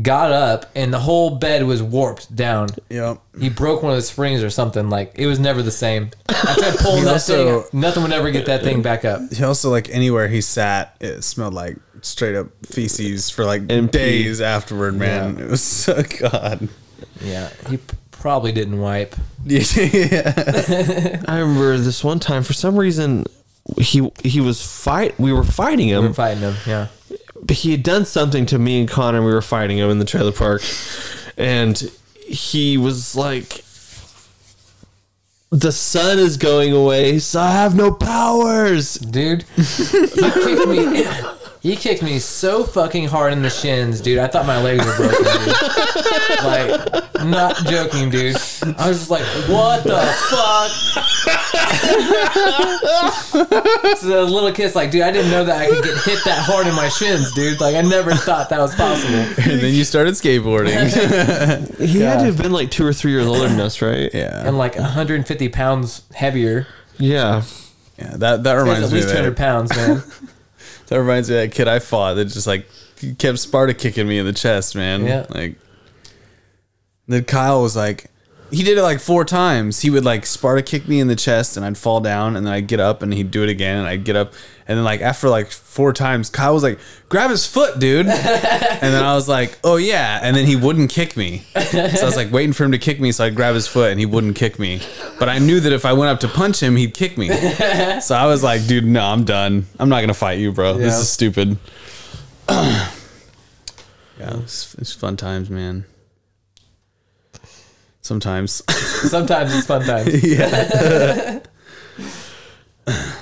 got up, and the whole bed was warped down. yep. He broke one of the springs or something. Like it was never the same. I tried pulling that also- thing. Nothing would ever get that thing back up. He also like anywhere he sat, it smelled like straight up feces for like And pee. days afterward, man. It was so god. Yeah, he probably didn't wipe. yeah. I remember this one time for some reason he he was fight we were fighting him. We him were fighting him. Yeah. But he had done something to me and Connor we were fighting him in the trailer park. And he was like the sun is going away so I have no powers. Dude, he kicked me. He kicked me so fucking hard in the shins, dude. I thought my legs were broken, dude. like, not joking, dude. I was just like, what the fuck? so the little kid's like, dude, I didn't know that I could get hit that hard in my shins, dude. Like, I never thought that was possible. and then you started skateboarding. He had to have been like two or three years older than us, right? yeah. And like 150 pounds heavier. Yeah. Yeah. That that He's reminds at me least 200 pounds, man. That reminds me of that kid I fought that just like kept Sparta kicking me in the chest, man. Yeah. Like then Kyle was like he did it like four times. He would like Sparta kick me in the chest and I'd fall down and then I'd get up and he'd do it again and I'd get up and then like after like four times Kyle was like, grab his foot, dude. and then I was like, Oh yeah. And then he wouldn't kick me. So I was like waiting for him to kick me so I'd grab his foot and he wouldn't kick me. But I knew that if I went up to punch him, he'd kick me. So I was like, dude, no, I'm done. I'm not gonna fight you, bro. This is stupid. yeah, it's, it's fun times, man. Sometimes. Sometimes it's fun times. yeah.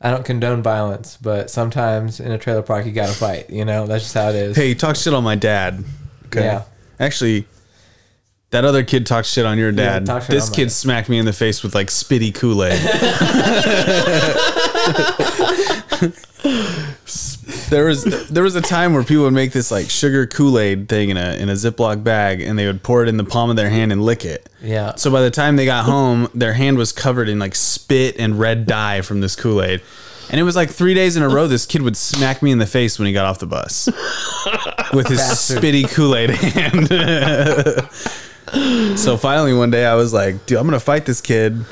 I don't condone violence, but sometimes in a trailer park you gotta fight. You know, that's just how it is. Hey, you talk shit on my dad. Okay. Yeah. Actually, that other kid talked shit on your Yeah, dad. shit this kid smacked me in the face with like spitty Kool Aid. There was there was a time where people would make this like sugar Kool Aid thing in a in a Ziploc bag, and they would pour it in the palm of their hand and lick it. Yeah. So by the time they got home, their hand was covered in like spit and red dye from this Kool Aid. And it was like three days in a row, this kid would smack me in the face when he got off the bus with his Bastard. spitty Kool Aid hand. so finally, one day I was like, dude, I'm going to fight this kid.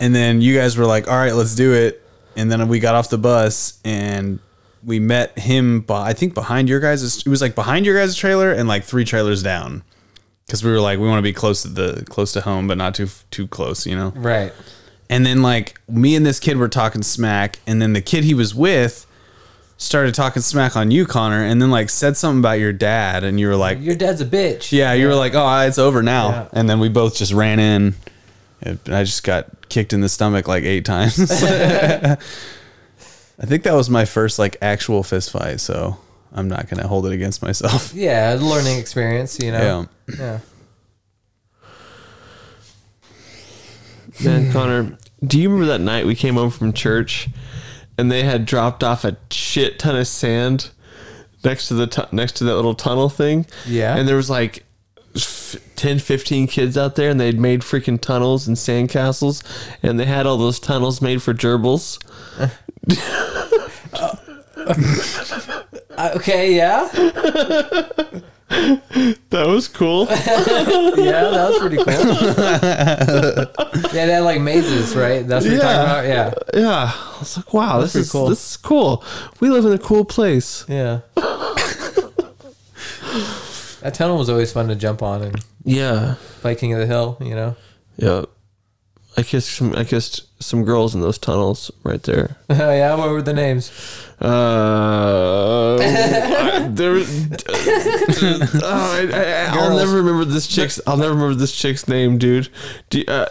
And then you guys were like, all right, let's do it. And then we got off the bus and we met him, by, I think behind your guys' it was like behind your guys' trailer and like three trailers down. Because we were like, we want to be close to the close to home, but not too too close, you know. Right. And then like me and this kid were talking smack, and then the kid he was with started talking smack on you, Connor, and then like said something about your dad, and you were like, Your dad's a bitch. yeah, you were like, oh, it's over now, Yeah. and then we both just ran in. and I just got kicked in the stomach like eight times. I think that was my first like actual fist fight, so I'm not gonna hold it against myself. Yeah, learning experience, you know. Yeah. Yeah. Man, Connor, do you remember that night we came home from church and they had dropped off a shit ton of sand next to the tu- next to that little tunnel thing? Yeah. And there was like f- 10, 15 kids out there and they'd made freaking tunnels and sand castles and they had all those tunnels made for gerbils. Uh, okay, yeah. That was cool. Yeah, that was pretty cool. yeah, they had like mazes, right? That's what you're talking about? Yeah. yeah. I was like, wow, this is cool. this is cool. We live in a cool place. Yeah. That tunnel was always fun to jump on and Yeah. play King of the Hill, you know? Yeah. I kissed some I kissed some girls in those tunnels right there. Oh, yeah, what were the names? Uh, I, there, uh, oh, I, I, will never remember this chick's. I'll never remember this chick's name, dude. Do uh,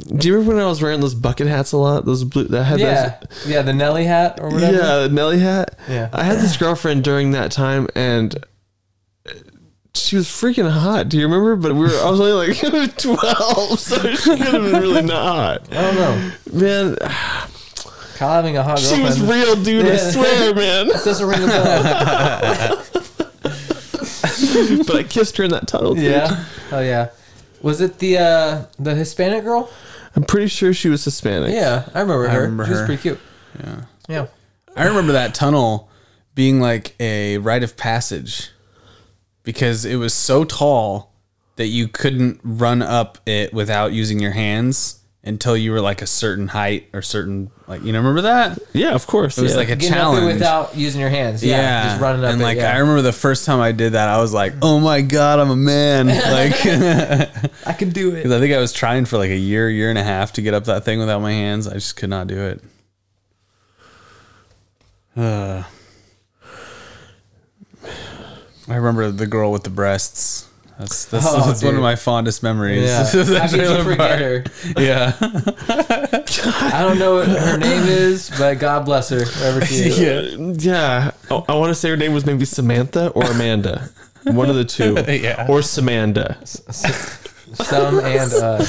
do you remember when I was wearing those bucket hats a lot? Those blue that had Yeah. Yeah, the Nelly hat or whatever. yeah, the Nelly hat. Yeah. I had this girlfriend during that time, and she was freaking hot. Do you remember? But we were. I was only like twelve, so she could have been really not hot. I don't know. Man, Kyle having a hot she girlfriend. was real, dude. I Yeah. swear, man. This doesn't ring a bell. but I kissed her in that tunnel. Dude. yeah. Oh, yeah. Was it the uh, the Hispanic girl? I'm pretty sure she was Hispanic. Yeah, I remember her. remember she was her. pretty cute. Yeah. Yeah. I remember that tunnel being like a rite of passage because it was so tall that you couldn't run up it without using your hands until you were like a certain height or certain like you know remember that Yeah, of course. it was yeah. like a Getting challenge without using your hands. Yeah. yeah, Just running up and it, like yeah. I remember the first time I did that I was like oh my god I'm a man like I can do it. Because I think I was trying for like a year, year and a half to get up that thing without my hands. I just could not do it. Uh, I remember the girl with the breasts. That's that's, Oh, that's one of my fondest memories. Yeah. of that How could you trailer forget park. her? Yeah. I don't know what her name is, but God bless her, wherever she is. yeah. Yeah, I, I want to say her name was maybe Samantha or Amanda, one of the two, Yeah. or Samanda. Some and uh,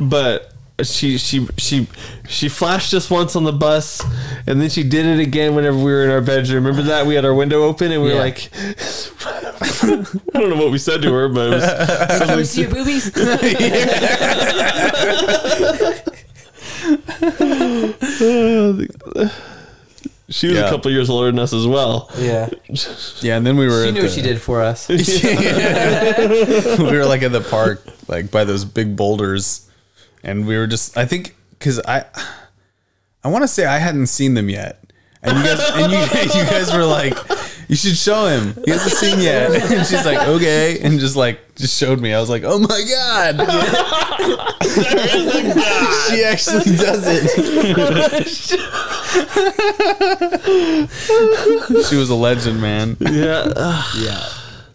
But she she she she flashed us once on the bus, and then she did it again whenever we were in our bedroom. Remember that we had our window open and we were like, I don't know what we said to her, but it was Can we see your boobies? she was Yeah. a couple years older than us as well. Yeah, Yeah, and then we were she knew the, what she did for us. we were like at the park, like by those big boulders, and we were just I think because I I want to say I hadn't seen them yet, and you guys and you you guys were like. You should show him. He hasn't seen yet. And she's like, okay, and just like just showed me. I was like, oh my god, she actually does it. she was a legend, man. Yeah, Yeah,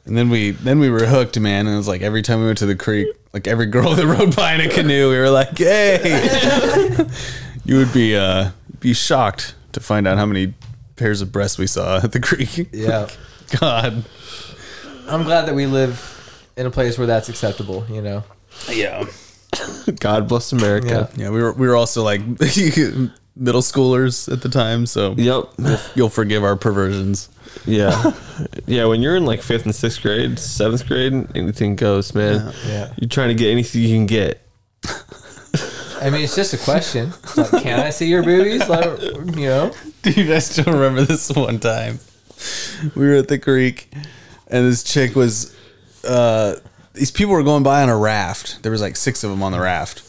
And then we then we were hooked, man. And it was like every time we went to the creek, like every girl that rode by in a canoe, we were like, "Hey!" you would be uh be shocked to find out how many pairs of breasts we saw at the creek. yeah. God. I'm glad that we live in a place where that's acceptable. You know. Yeah. God bless America. Yeah. We were we were also like middle schoolers at the time, so Yep. you'll forgive our perversions. Yeah. Yeah. When you're in like fifth and sixth grade, seventh grade, anything goes, man. Yeah. You're trying to get anything you can get. I mean, it's just a question. It's Like, can I see your boobies? Like, you know. Dude, I still remember this one time. We were at the creek, and this chick was. Uh, these people were going by on a raft. There was like six of them on the raft,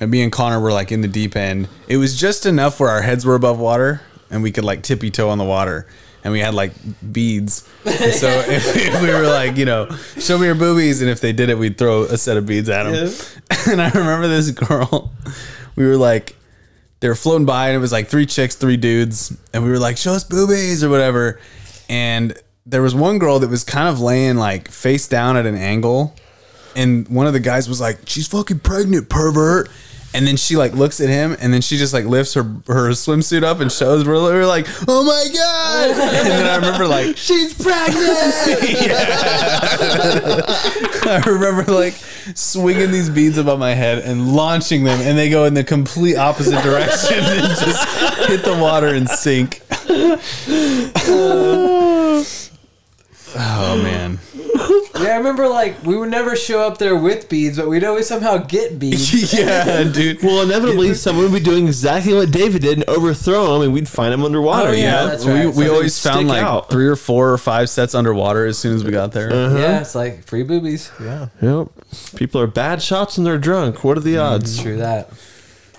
and me and Connor were like in the deep end. It was just enough where our heads were above water, and we could like tippy toe on the water. And we had like beads. And so if, if we were like, you know, show me your boobies, and if they did it, we'd throw a set of beads at them. And I remember this girl. We were like, they were floating by and it was like three chicks, three dudes, and we were like, "Show us boobies" or whatever. And there was one girl that was kind of laying like face down at an angle, and one of the guys was like, "She's fucking pregnant, pervert." And then she like looks at him, and then she just like lifts her her swimsuit up and shows. We're, we're like, "Oh my god!" And then I remember like, She's pregnant. I remember like swinging these beads above my head and launching them, and they go in the complete opposite direction and just hit the water and sink. oh man, yeah, I remember like we would never show up there with beads, but we'd always somehow get beads. yeah, dude. Well, inevitably, someone would be doing exactly what David did and overthrow him, and we'd find him underwater. Oh, you yeah, know? that's right. we Something always found like out. three or four or five sets underwater as soon as we got there. Uh-huh. Yeah, it's like free boobies. Yeah, Yep. People are bad shots and they're drunk. What are the mm-hmm. odds? true that.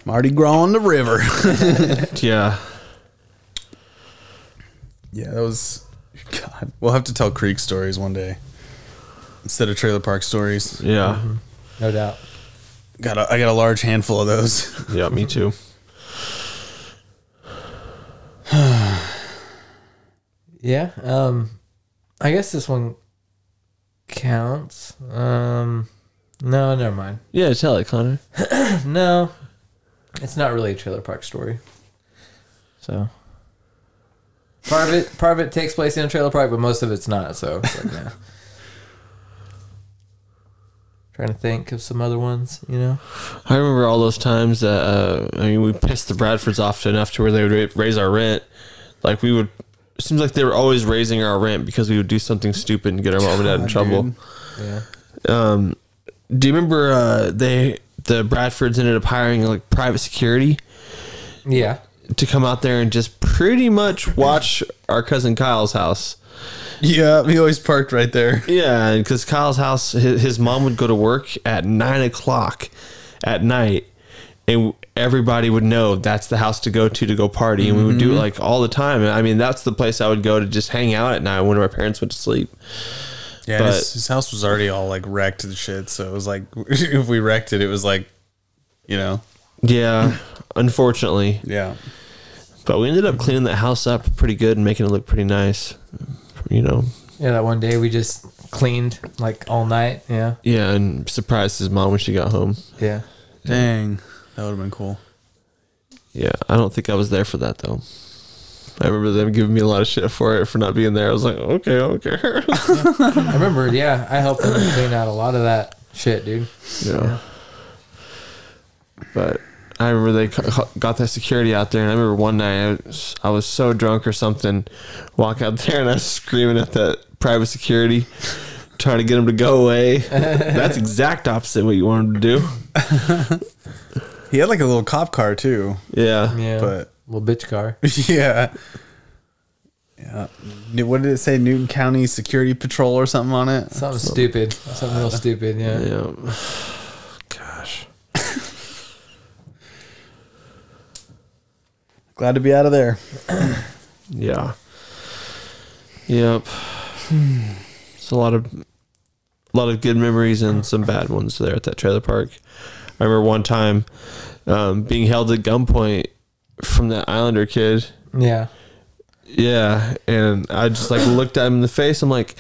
Mardi Gras on the river. Yeah. yeah, that was. God, we'll have to tell creek stories one day instead of trailer park stories. Yeah. No doubt. Got a, I got a large handful of those. Yeah, me too. Yeah. Um, I guess this one counts. Um, no, never mind. Yeah, tell it, Connor. No, it's not really a trailer park story. So part of it, part of it takes place in a trailer park, but most of it's not. So it's like, nah. Trying to think of some other ones, you know. I remember all those times that, uh, I mean, we pissed the Bradfords off enough to where they would raise our rent. Like, we would, it seems like they were always raising our rent because we would do something stupid and get our mom and dad in trouble. Yeah. Um, do you remember uh, they, the Bradfords ended up hiring like private security Yeah. to come out there and just pretty much watch our cousin Kyle's house? Yeah, he always parked right there. Yeah, because Kyle's house, his, his mom would go to work at nine o'clock at night, and everybody would know that's the house to go to to go party, and we would do it mm-hmm. like all the time. I mean, that's the place I would go to just hang out at night when my parents went to sleep. Yeah, But- his, his house was already all like wrecked and shit. So it was like, if we wrecked it, it was like, you know, Yeah, unfortunately, yeah. but we ended up cleaning that house up pretty good and making it look pretty nice. You know, Yeah, that one day we just cleaned like all night. Yeah, Yeah, and surprised his mom when she got home. yeah. Dang, that would have been cool. Yeah, I don't think I was there for that though. I remember them giving me a lot of shit for it for not being there. I was like, okay, I don't care. I remember. Yeah, I helped them clean out a lot of that shit, dude. yeah. But I remember they got that security out there, and I remember one night I was, I was so drunk or something, walk out there and I was screaming at the private security, trying to get him to go away. That's exact opposite what you want him to do. He had like a little cop car too, Yeah. Yeah, but little bitch car. yeah, yeah. What did it say? Newton County Security Patrol or something on it? Something stupid. Something real stupid. Yeah. Yeah. Glad to be out of there. Yeah. Yep. It's a lot of a lot of good memories and some bad ones there at that trailer park. I remember one time um, being held at gunpoint from that Islander kid. Yeah. Yeah, and I just like looked at him in the face. I'm like,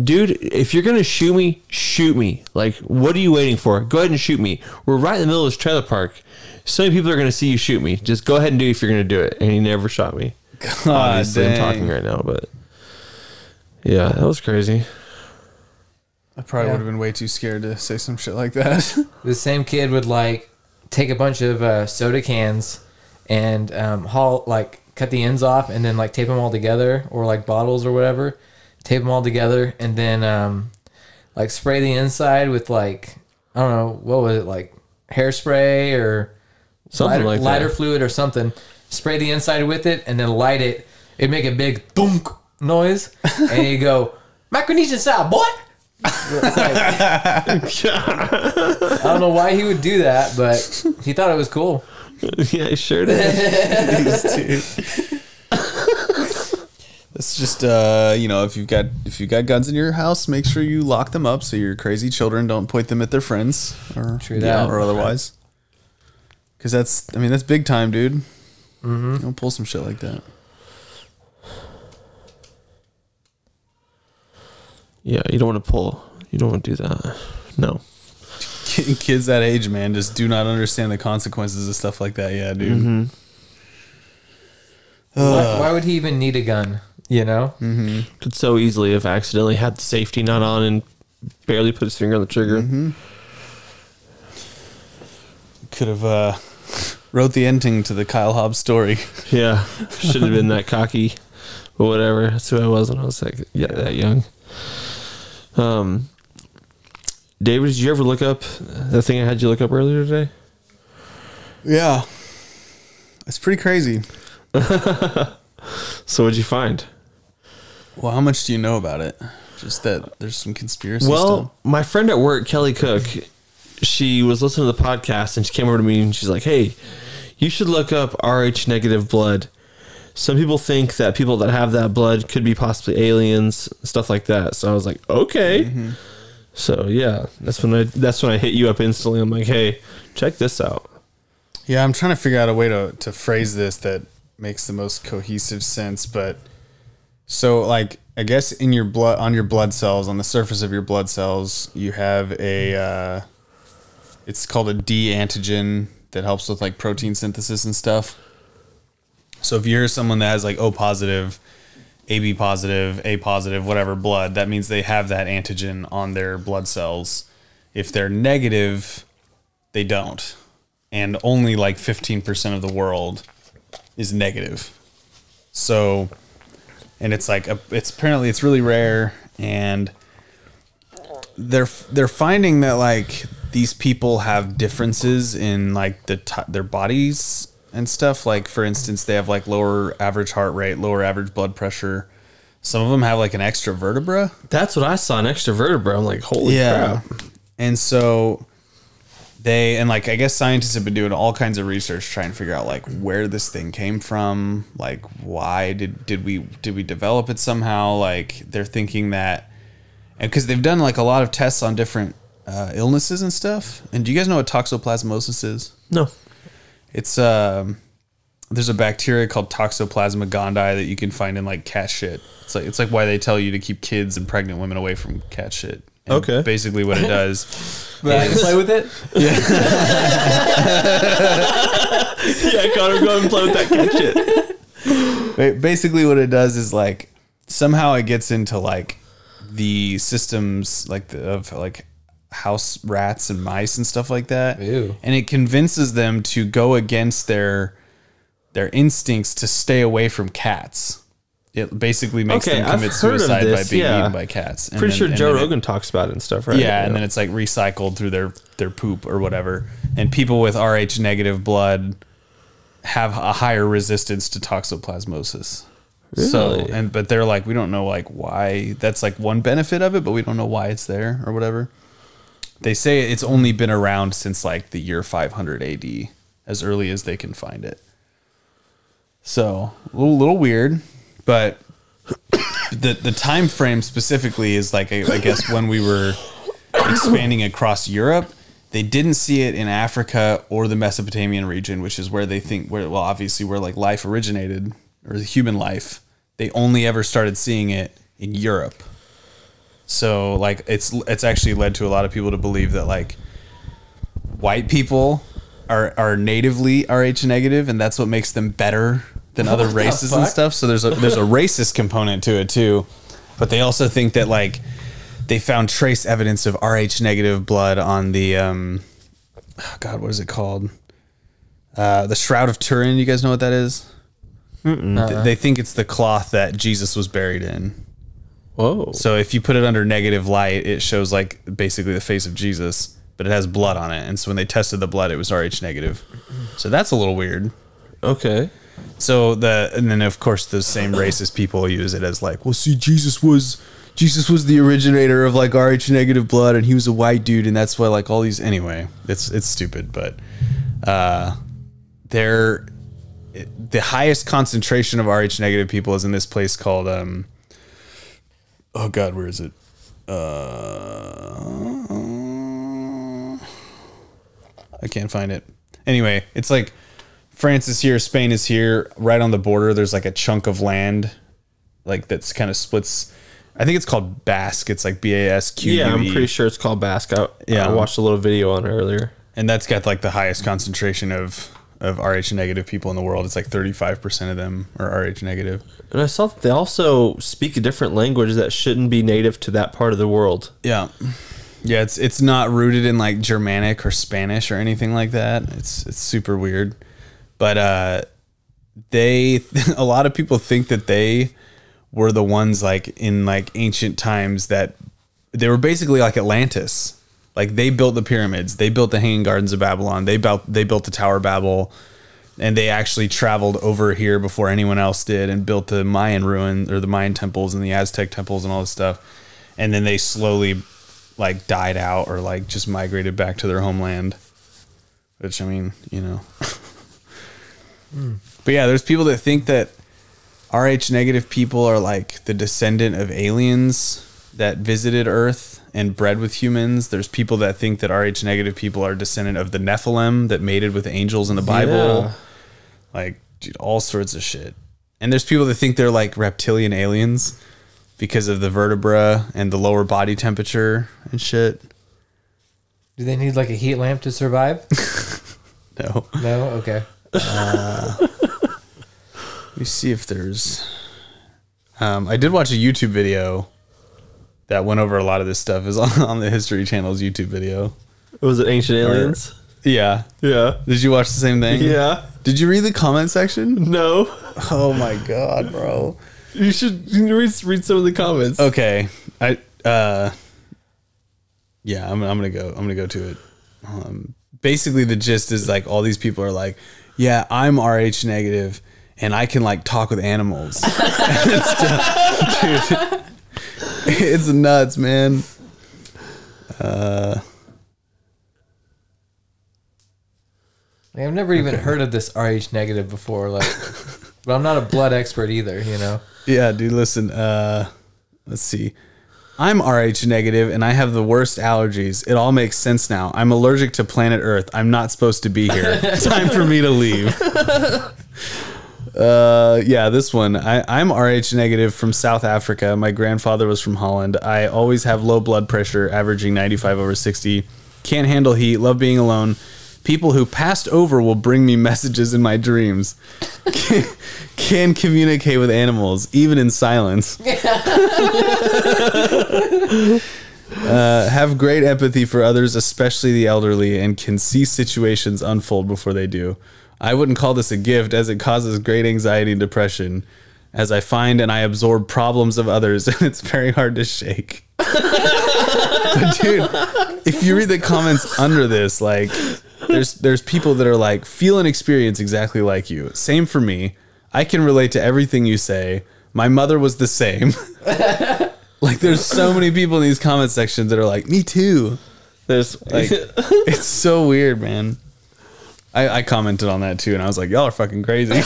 dude, if you're gonna shoot me, shoot me. Like, what are you waiting for? Go ahead and shoot me. We're right in the middle of this trailer park. So many people are gonna see you shoot me. Just go ahead and do it if you're gonna do it. And he never shot me. Obviously, I'm talking right now, but yeah, that was crazy. I probably Yeah. would have been way too scared to say some shit like that. The same kid would like take a bunch of uh, soda cans and um, haul like cut the ends off and then like tape them all together or like bottles or whatever, tape them all together and then um, like spray the inside with like I don't know what was it like hairspray or Something lighter, like lighter fluid or something. Spray the inside with it and then light it. It'd make a big thunk noise and you go Micronesian style, boy. Like, I don't know why he would do that, but he thought it was cool. yeah, he sure did. It's just uh, you know, if you've got if you've got guns in your house, make sure you lock them up so your crazy children don't point them at their friends or True yeah, that. or otherwise. Because that's I mean that's big time, dude. Mm-hmm. Don't pull some shit like that. yeah, you don't want to pull. You don't want to do that. No. Kids that age, man, just do not understand the consequences of stuff like that. Yeah, dude. Why, why would he even need a gun? You know? Could so easily have accidentally had the safety not on and barely put his finger on the trigger. Could have uh, wrote the ending to the Kyle Hobbs story. Yeah, should have been that cocky, but whatever. That's who I was when I was like yeah, that young. Um, David, did you ever look up that thing I had you look up earlier today? Yeah, it's pretty crazy. So what'd you find? Well, how much do you know about it? Just that there's some conspiracy Well, stuff. my friend at work, Kelly Cook, she was listening to the podcast and she came over to me and she's like, "Hey, you should look up Rh negative blood. Some people think that people that have that blood could be possibly aliens, stuff like that." So I was like, "Okay." So yeah, that's when I that's when I hit you up instantly. I'm like, "Hey, check this out." Yeah, I'm trying to figure out a way to, to phrase this that makes the most cohesive sense. But so, like, I guess in your blood, on your blood cells, on the surface of your blood cells, you have a, uh, it's called a D antigen that helps with like protein synthesis and stuff. So if you're someone that has like O positive, AB positive, A positive, whatever blood, that means they have that antigen on their blood cells. If they're negative, they don't. And only like 15% of the world is negative. So, and it's like, a, it's apparently, it's really rare. And they're, they're finding that like these people have differences in like the, t- their bodies and stuff. Like, for instance, they have like lower average heart rate, lower average blood pressure. Some of them have like an extra vertebra. That's what I saw an extra vertebra. I'm like, "Holy crap!" And so they and like I guess scientists have been doing all kinds of research trying to figure out like where this thing came from, like why did did we did we develop it somehow? Like they're thinking that and because they've done like a lot of tests on different uh, illnesses and stuff. And do you guys know what toxoplasmosis is? No, It's um there's a bacteria called Toxoplasma gondii that you can find in like cat shit. It's like it's like why they tell you to keep kids and pregnant women away from cat shit. And Okay. Basically, what it does. But I can play with it. yeah, yeah, Connor, go and play with that cat shit. Basically, what it does is like somehow it gets into like the systems like the, of like house rats and mice and stuff like that, Ew. and it convinces them to go against their their instincts to stay away from cats. It basically makes Okay, them commit suicide by being yeah. eaten by cats. And Pretty then- sure Joe then it- Rogan talks about it and stuff, right? yeah, and then it's like recycled through their their poop or whatever. And people with Rh negative blood have a higher resistance to toxoplasmosis. So and but they're like we don't know like why that's like one benefit of it, but we don't know why it's there or whatever. They say it's only been around since like the year 500 AD, as early as they can find it. So a little, little weird, but the the time frame specifically is like I, I guess when we were expanding across Europe, they didn't see it in Africa or the Mesopotamian region, which is where they think where well obviously where like life originated or human life. They only ever started seeing it in Europe. So like it's it's actually led to a lot of people to believe that like white people are are natively Rh negative and that's what makes them better than other races and stuff. So there's a there's a racist component to it too. But they also think that like they found trace evidence of Rh negative blood on the um oh God, what is it called? Uh, the Shroud of Turin. You guys know what that is? Th- They think it's the cloth that Jesus was buried in. Whoa. So if you put it under negative light, it shows like basically the face of Jesus, but it has blood on it. And so when they tested the blood, it was Rh negative. So that's a little weird. Okay. So the and then of course the same racist people use it as like, well, see, Jesus was Jesus was the originator of like Rh negative blood, and he was a white dude, and that's why like all these anyway. It's it's stupid, but uh, they're the highest concentration of Rh negative people is in this place called um. Oh God, where is it? Uh, I can't find it. Anyway, it's like France is here, Spain is here, right on the border. There's like a chunk of land, like that's kind of splits. I think it's called Basque. It's like B A S Q. Yeah, I'm pretty sure it's called Basque. I, Yeah. I watched a little video on it earlier. and that's got like the highest concentration of of Rh negative people in the world. It's like 35 percent of them are Rh negative. And I saw that they also speak a different language that shouldn't be native to that part of the world. Yeah, yeah. It's it's not rooted in like Germanic or Spanish or anything like that. It's it's super weird, but uh, they a lot of people think that they were the ones like in like ancient times that they were basically like Atlantis. Like they built the pyramids, they built the Hanging Gardens of Babylon, they built they built the Tower of Babel, and they actually traveled over here before anyone else did and built the Mayan ruin or the Mayan temples and the Aztec temples and all this stuff. And then they slowly like died out or like just migrated back to their homeland. Which I mean, you know. Hmm. But yeah, there's people that think that RH negative people are like the descendant of aliens that visited Earth and bred with humans. There's people that think that RH negative people are descendant of the Nephilim that mated with angels in the Bible. Yeah. Like, dude, all sorts of shit. And there's people that think they're like reptilian aliens because of the vertebra and the lower body temperature and shit. Do they need like a heat lamp to survive? No. No. Okay. Let me see if there's. Um, I did watch a YouTube video that went over a lot of this stuff. Is on, on the History Channel's YouTube video. Was it Ancient Aliens? Yeah. Yeah. Did you watch the same thing? Yeah. Did you read the comment section? No. Oh my god, bro. You should read, read some of the comments. Okay. I uh. Yeah, I'm, I'm gonna go. I'm gonna go to it. Um, basically, the gist is like all these people are like, "Yeah, I'm Rh negative, and I can like talk with animals." just, dude, it's nuts, man. Like, I've never even heard of this Rh negative before. Like, but I'm not a blood expert either. You know. Yeah, dude. Listen. Uh, let's see. I'm RH negative and I have the worst allergies. It all makes sense now. I'm allergic to planet Earth. I'm not supposed to be here. Time for me to leave. Uh, yeah, this one. I, I'm RH negative from South Africa. My grandfather was from Holland. I always have low blood pressure, averaging 95 over 60. Can't handle heat. Love being alone. People who passed over will bring me messages in my dreams. Can, can communicate with animals, even in silence. Uh, have great empathy for others, especially the elderly, and can see situations unfold before they do. I wouldn't call this a gift as it causes great anxiety and depression, as I find and I absorb problems of others, and it's very hard to shake. but dude, if you read the comments under this, like there's there's people that are like feel and experience exactly like you. Same for me. I can relate to everything you say. My mother was the same. like there's so many people in these comment sections that are like, me too. There's Like it's so weird, man. I, I commented on that too, and I was like, y'all are fucking crazy.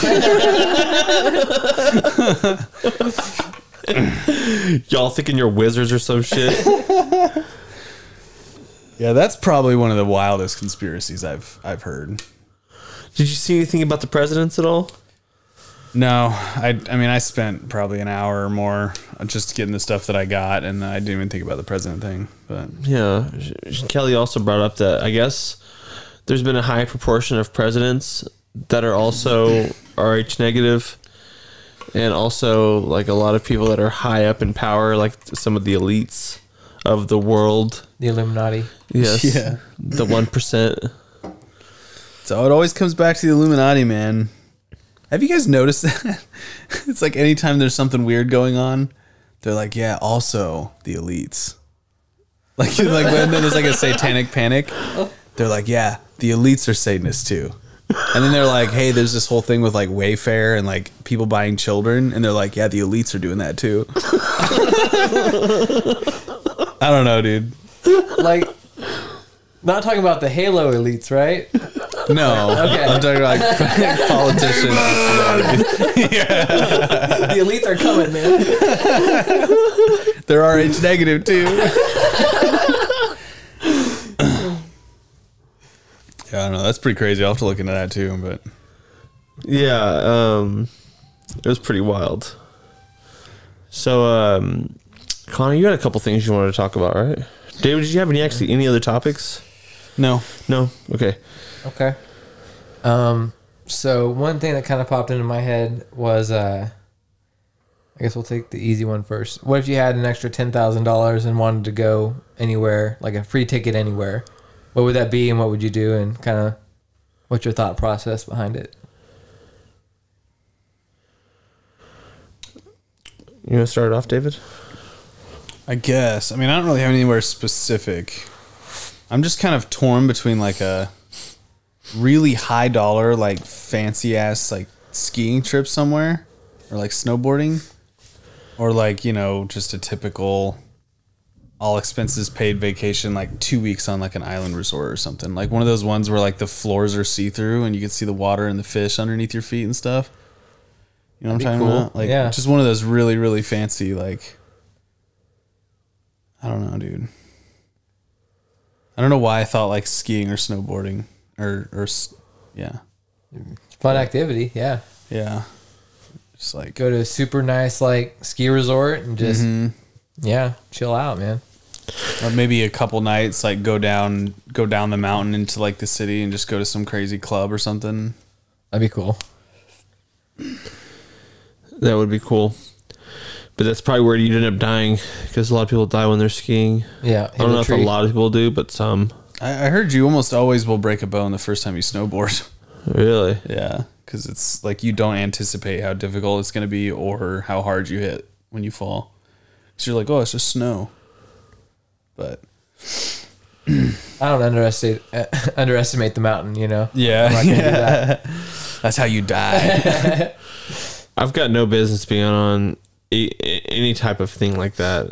y'all thinking you're wizards or some shit. yeah, that's probably one of the wildest conspiracies I've I've heard. Did you see anything about the presidents at all? No, I I mean I spent probably an hour or more just getting the stuff that I got, and I didn't even think about the president thing. But Yeah, Kelly also brought up that I guess there's been a high proportion of presidents that are also Rh negative, and also like a lot of people that are high up in power, like some of the elites of the world. The Illuminati. Yes, Yeah. the one percent. so it always comes back to the Illuminati, man. Have you guys noticed that? it's like anytime there's something weird going on, they're like, yeah, also the elites. Like like when there's like a satanic panic, they're like, yeah, the elites are Satanists too. And then they're like, hey, there's this whole thing with like Wayfair and like people buying children, and they're like, yeah, the elites are doing that too. I don't know, dude. Like, not talking about the Halo elites, right? No, Okay. I'm talking about like politicians. the elites are coming, man. They're RH negative too. Yeah, I don't know. That's pretty crazy. I'll have to look into that too. But Yeah, um, it was pretty wild. So, um, Connor, you had a couple things you wanted to talk about, right? David, did you have any actually any other topics? no, No. Okay. Okay. Um. So one thing that kind of popped into my head was, uh, I guess we'll take the easy one first. What if you had an extra ten thousand dollars and wanted to go anywhere, like a free ticket anywhere? What would that be, and what would you do, and kind of what's your thought process behind it? You want to start it off, David? I guess. I mean, I don't really have anywhere specific. I'm just kind of torn between like a really high dollar, like fancy ass, like skiing trip somewhere, or like snowboarding, or like you know just a typical all expenses paid vacation, like two weeks on like an island resort or something. Like one of those ones where like the floors are see through and you can see the water and the fish underneath your feet and stuff. You know what I'm That'd talking cool. about? Like Yeah. just one of those really really fancy like. I don't know, dude. I don't know why I thought like skiing or snowboarding or or yeah Fun activity, yeah. yeah, just like Go to a super nice like ski resort and just mm-hmm. yeah, chill out, man. Or maybe a couple nights like go down go down the mountain into like the city and just go to some crazy club or something. That'd be cool. That would be cool. But that's probably where you'd end up dying because a lot of people die when they're skiing. Yeah, I don't know if a lot of people do, but some. I, I heard you almost always will break a bone the first time you snowboard. Really? yeah, because it's like you don't anticipate how difficult it's gonna be or how hard you hit when you fall. Because you're like, oh, it's just snow. But I don't underestimate uh, underestimate the mountain. You know. yeah, I'm not gonna do that. that's how you die. I've got no business being on a, a- any type of thing like that.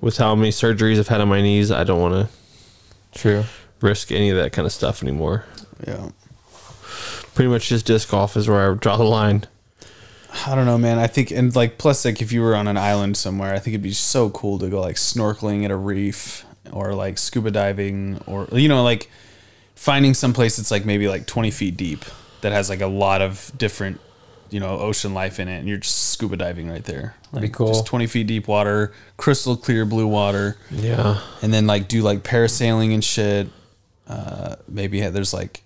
With how many surgeries I've had on my knees, I don't want to True. risk any of that kind of stuff anymore. yeah. Pretty much just disc golf is where I draw the line. I don't know, man. I think and like plus like if you were on an island somewhere, I think it'd be so cool to go like snorkeling at a reef or like scuba diving or you know like finding some place that's like maybe like 20 feet deep that has like a lot of different you know ocean life in it and you're just scuba diving right there like be cool. just 20 feet deep water crystal clear blue water Yeah. and then like do like parasailing and shit. Uh, maybe there's like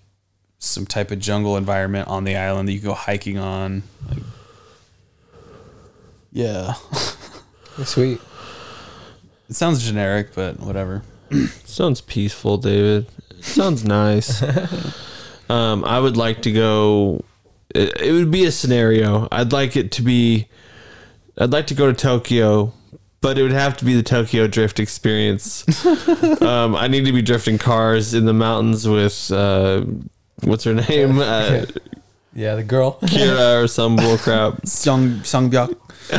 some type of jungle environment on the island that you go hiking on. Like, yeah, Sweet. it sounds generic, but whatever. Sounds peaceful, David. Sounds nice. um, I would like to go. It, it would be a scenario. I'd like it to be. I'd like to go to Tokyo, but it would have to be the Tokyo drift experience. um, I need to be drifting cars in the mountains with. Uh, what's her name? Uh, Yeah, the girl. Kira or some bullcrap. Song Songbyak.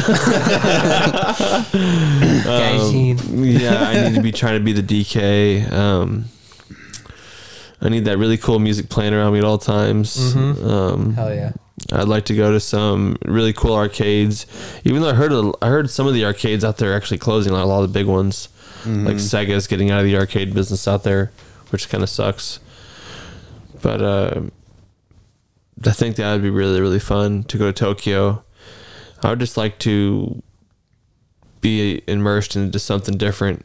Gaijin. yeah, I need to be trying to be the DK. Um, I need that really cool music playing around me at all times. Um, Hell yeah. I'd like to go to some really cool arcades. Even though I heard a, I heard some of the arcades out there are actually closing, like a lot of the big ones, like Sega's getting out of the arcade business out there, which kind of sucks. But uh, I think that would be really really fun to go to Tokyo. I would just like to be immersed into something different.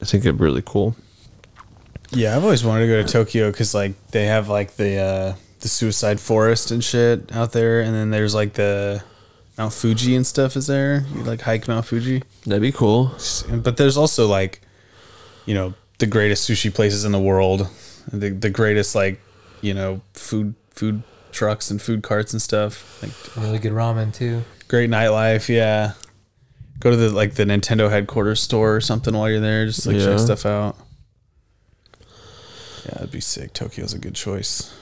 I think it'd be really cool. Yeah, I've always wanted to go to Tokyo because like they have like the uh, the suicide forest and shit out there, and then there's like the Mount Fuji and stuff. Is there? You like hike Mount Fuji? That'd be cool. but there's also like you know the greatest sushi places in the world the, the greatest like you know food food trucks and food carts and stuff like Really good ramen too. great nightlife yeah go to the like the nintendo headquarters store or something while you're there just like Yeah. check stuff out yeah that'd be sick tokyo's a good choice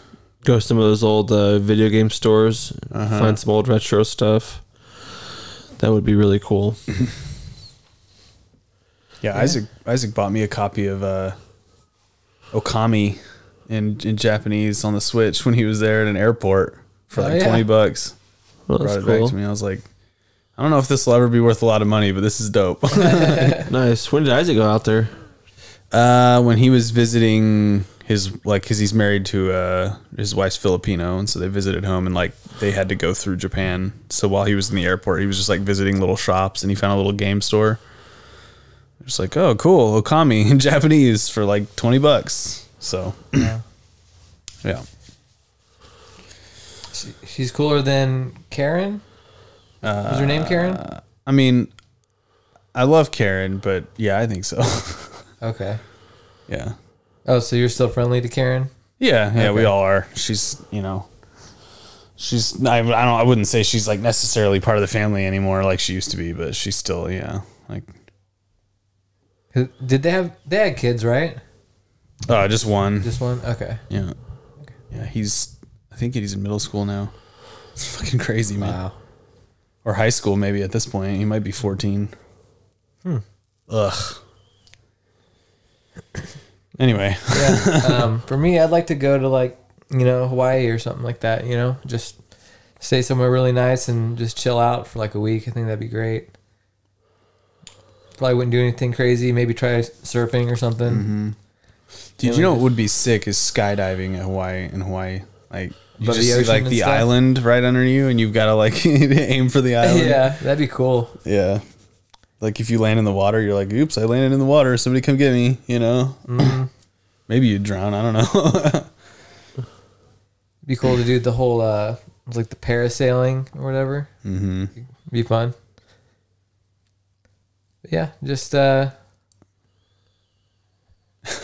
Go to some of those old uh, video game stores, Uh-huh. find some old retro stuff. That would be really cool. yeah, isaac isaac bought me a copy of uh okami in in japanese on the switch when he was there at an airport for Oh, like yeah. 20 bucks Well, brought it back to me. I was like, I don't know if this will ever be worth a lot of money, but this is dope. Nice. When did Isaac go out there? uh, when he was visiting his like, because he's married to uh, his wife's Filipino, and so they visited home, and like they had to go through Japan. So while he was in the airport, he was just like visiting little shops, and he found a little game store. Just like, oh, cool, Okami in Japanese for like twenty bucks. So Yeah. yeah, she's cooler than Karen. Uh, Is her name Karen? I mean, I love Karen, but yeah, I think so. Okay. yeah. Oh, so you're still friendly to Karen? Yeah, yeah, we all are. She's, you know, she's. I, I don't. I wouldn't say she's like necessarily part of the family anymore, like she used to be, but she's still, yeah, like, Did they have they had kids, right? Uh, just one. Just one? Okay. yeah, yeah. He's. I think he's in middle school now. It's fucking crazy, man. Wow. Or high school, maybe at this point. He might be fourteen. Ugh. Anyway, Yeah. um, for me, I'd like to go to like you know Hawaii or something like that. You know, just stay somewhere really nice and just chill out for like a week. I think that'd be great. Probably wouldn't do anything crazy. Maybe try surfing or something. Dude, you know what would be sick is skydiving at Hawaii in Hawaii. Like you Above just the see like the stuff? island right under you, and you've got to like aim for the island. Yeah, that'd be cool. Yeah. Like if you land in the water, you're like, "Oops, I landed in the water. Somebody come get me." You know. Mm-hmm. Maybe you'd drown. I don't know. Be cool to do the whole uh like the parasailing or whatever. Mm-hmm. Be fun. But yeah, just uh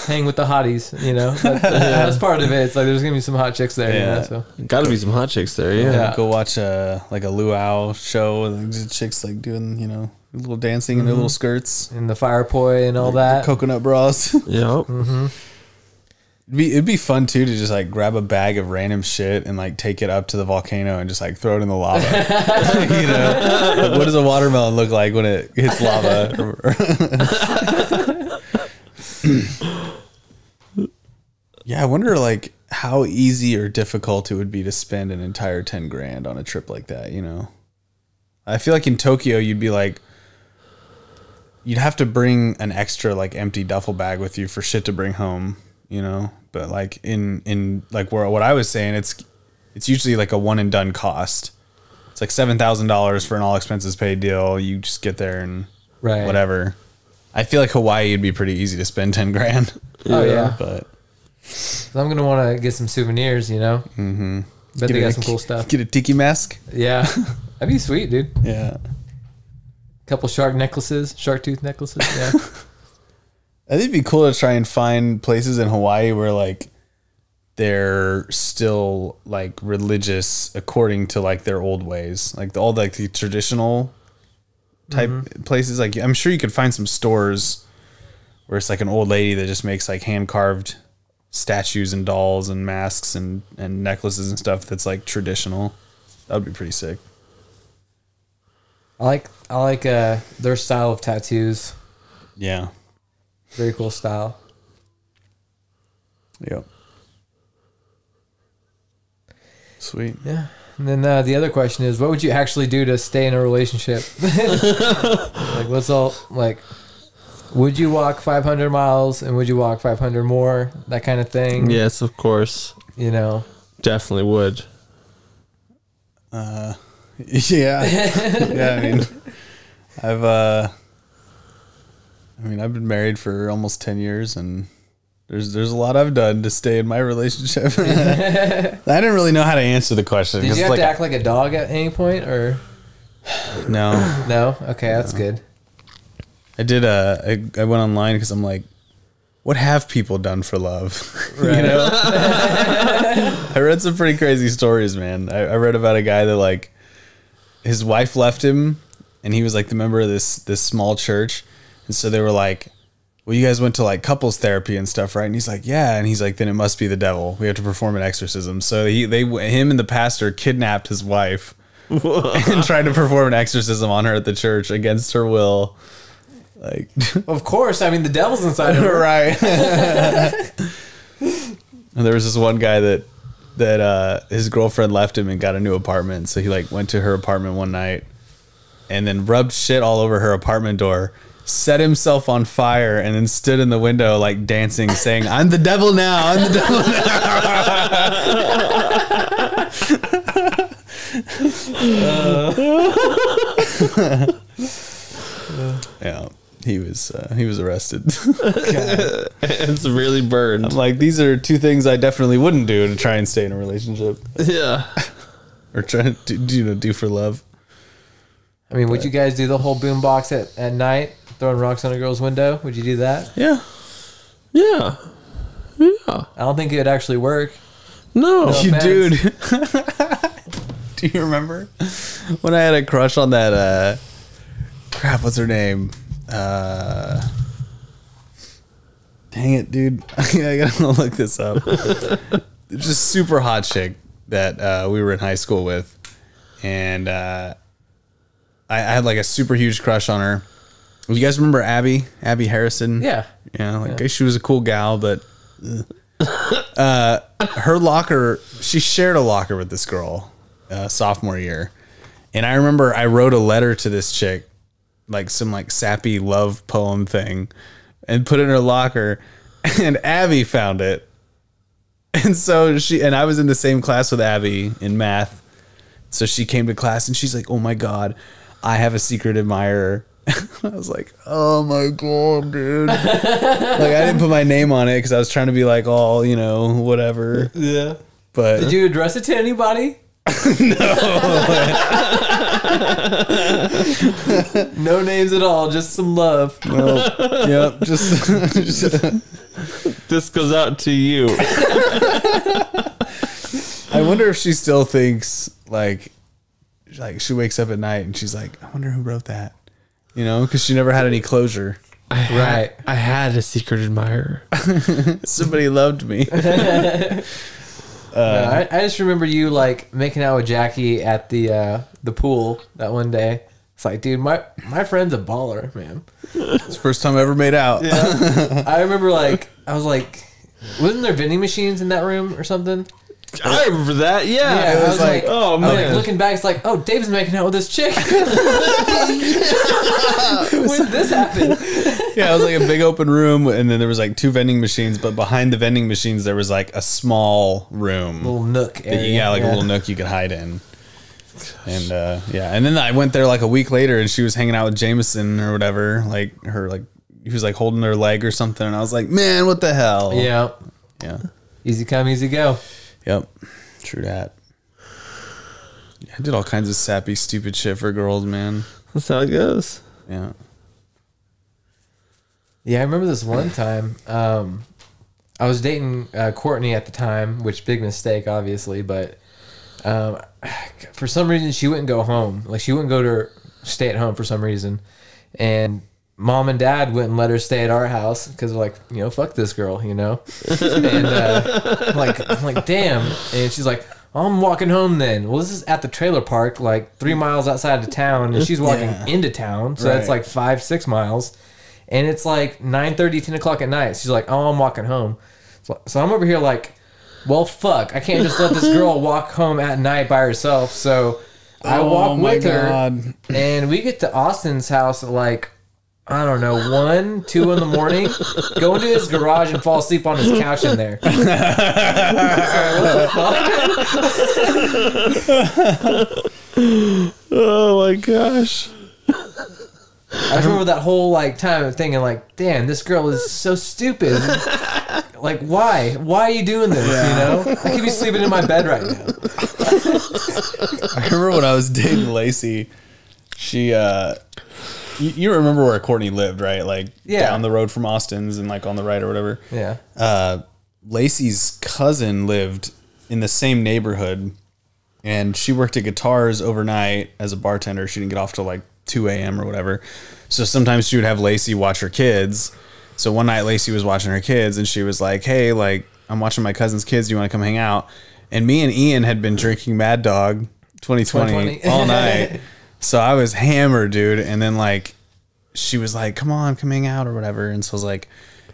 hang with the hotties, you know. That- That's part of it. It's like there's gonna be some hot chicks there, Yeah. you know. So Got to be some hot chicks there. Yeah. Yeah. Go watch uh like a luau show and chicks like doing you know a little dancing in their little skirts, and the fire poi and all that. coconut bras. Yep. It'd be, it'd be fun too to just like grab a bag of random shit and like take it up to the volcano and just like throw it in the lava. you know, like, what does a watermelon look like when it hits lava? yeah, I wonder like how easy or difficult it would be to spend an entire ten grand on a trip like that. You know, I feel like in Tokyo you'd be like you'd have to bring an extra like empty duffel bag with you for shit to bring home, you know. But like in in like where what I was saying, it's it's usually like a one and done cost. It's like seven thousand dollars for an all expenses paid deal. You just get there and Right. whatever. I feel like Hawaii would be pretty easy to spend ten grand. Oh yeah. But So I'm gonna want to get some souvenirs. You know. Mm-hmm. Bet they Get a- got some cool stuff. Get a tiki mask. Yeah. That'd be sweet, dude. Yeah. couple shark necklaces, shark tooth necklaces. Yeah. I think it'd be cool to try and find places in Hawaii where like they're still like religious according to like their old ways, like the, all like the traditional type places. Like I'm sure you could find some stores where it's like an old lady that just makes like hand carved statues and dolls and masks and and necklaces and stuff that's like traditional. That would be pretty sick. I like I like uh their style of tattoos. Yeah. Very cool style. Yep. Sweet. Yeah. And then uh, the other question is, what would you actually do to stay in a relationship? like, what's all like? Would you walk 500 miles and would you walk 500 more? That kind of thing. Yes, of course. You know. Definitely would. Uh, Yeah. yeah, I mean I've uh I mean I've been married for almost 10 years and there's there's a lot I've done to stay in my relationship. I didn't really know how to answer the question Did you have like, to act like a dog at any point, or no. no? Okay, that's good. I did uh I, I went online cuz I'm like what have people done for love? you know? I read some pretty crazy stories, man. I, I read about a guy that like his wife left him and he was like the member of this this small church. And so they were like, Well, you guys went to like couples therapy and stuff, right? And he's like, Yeah. And he's like, Then it must be the devil. We have to perform an exorcism. So he they him and the pastor kidnapped his wife and tried to perform an exorcism on her at the church against her will. Like Of course, I mean the devil's inside of her. right. and there was this one guy that that uh, his girlfriend left him and got a new apartment. So he like went to her apartment one night and then rubbed shit all over her apartment door. Set himself on fire and then stood in the window like dancing, saying, "I'm the devil now. I'm the devil now." yeah, he was uh, he was arrested. it's really burned. I'm like, these are two things I definitely wouldn't do to try and stay in a relationship yeah. or try to do, you know do for love. I mean, would you guys do the whole boombox at, at night, throwing rocks on a girl's window? Would you do that? Yeah, Yeah. Yeah. I don't think it would actually work. No. No. you dude. do you remember when I had a crush on that? uh Crap, what's her name? Uh Dang it, dude! I gotta look this up. Just super hot chick that uh, we were in high school with, and uh, I, I had like a super huge crush on her. You guys remember Abby? Abby Harrison? Yeah. Yeah, like she was a cool gal, but uh, her locker, she shared a locker with this girl uh, sophomore year, and I remember I wrote a letter to this chick, like some like sappy love poem thing, and put it in her locker, and Abby found it, and so she and I was in the same class with Abby in math, so she came to class and she's like, "Oh my god, I have a secret admirer." I was like, "Oh my god, dude!" like I didn't put my name on it because I was trying to be like all you know whatever. Yeah. But Did you address it to anybody? no. no names at all, just some love. yep, just, just This goes out to you. I wonder if she still thinks like like she wakes up at night and she's like, I wonder who wrote that. You know, because she never had any closure. I had, Right. I had a secret admirer. Somebody loved me. No, I, I just remember you like making out with Jackie at the uh, the pool that one day. It's like, dude, my my friend's a baller, man. It's the first time I ever made out. Yeah. I remember like I was like, wasn't there vending machines in that room or something? I remember that. Yeah, Yeah, it I was was like, like- oh was like man, looking back, it's like, oh, Dave's making out with this chick. when did this happen? Yeah, it was like a big open room, and then there was like two vending machines, but behind the vending machines there was like a small room. Little nook area. you- yeah, like a little nook you could hide in. And uh, yeah, and then I went there like a week later, and she was hanging out with Jameson or whatever, like her like he was like holding her leg or something, and I was like, man, what the hell? Yeah. yeah, Easy come, easy go. Yep, true that. I did all kinds of sappy, stupid shit for girls, man. that's how it goes. Yeah, Yeah, I remember this one time. Um, I was dating uh, Courtney at the time, which big mistake, obviously, but um, for some reason she wouldn't go home. Like she wouldn't go to her, stay at home for some reason, and mom and dad wouldn't let her stay at our house because like, you know, fuck this girl, you know. and uh, like, I'm like, damn. And she's like. I'm walking home then. Well, this is at the trailer park, like three miles outside of town, and she's walking Yeah. into town, so that's like five, six miles and it's like 9 10 o'clock at night she's like oh i'm walking home so, so i'm over here like well fuck i can't just let this girl walk home at night by herself so i Oh walk with her and we get to austin's house at like I don't know, one, two in the morning, go into his garage and fall asleep on his couch in there. Oh my gosh. I remember that whole like time of thinking like, damn, this girl is so stupid. like, why? Why are you doing this? You know, I could be sleeping in my bed right now. I remember when I was dating Lacey, she uh you, you remember where Courtney lived, right? Like Yeah. down the road from Austin's and like on the right or whatever. Yeah. Uh Lacey's cousin lived in the same neighborhood and she worked at guitars overnight as a bartender. She didn't get off till like 2 a.m. or whatever. So sometimes she would have Lacey watch her kids. So one night Lacey was watching her kids and she was like, Hey, like, I'm watching my cousin's kids. Do you want to come hang out? And me and Ian had been drinking Mad Dog 2020, 2020. all night. So I was hammered, dude. And then like she was like, Come on, come hang out or whatever. And so I was like,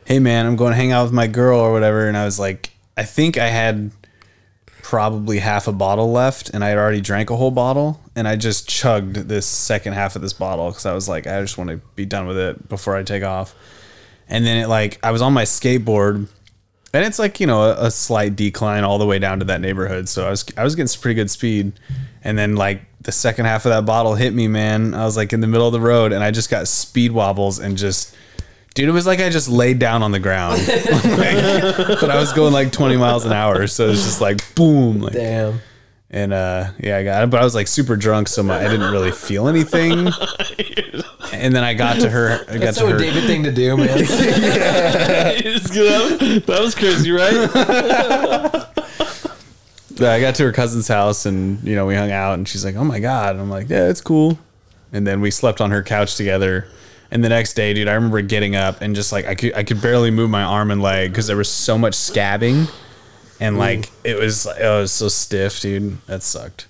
Hey man, I'm going to hang out with my girl or whatever. And I was like, I think I had probably half a bottle left and I had already drank a whole bottle and I just chugged this second half of this bottle because I was like I just want to be done with it before I take off. And then it like I was on my skateboard and it's like, you know, a, a slight decline all the way down to that neighborhood. So I was I was getting some pretty good speed. And then like the second half of that bottle hit me, man. I was like in the middle of the road and I just got speed wobbles and just Dude, it was like I just laid down on the ground. Like, but I was going like 20 miles an hour. So it was just like boom. Like, Damn. and uh, yeah, I got it. But I was like super drunk, so my, I didn't really feel anything. And then I got to her. I got That's to so her. a David thing to do, man. that was crazy, right? Yeah, I got to her cousin's house, and you know we hung out, and she's like, "Oh my god!" And I'm like, "Yeah, it's cool." And then we slept on her couch together. And the next day, dude, I remember getting up and just like I could I could barely move my arm and leg because there was so much scabbing, and mm. like it was oh, it was so stiff, dude. That sucked.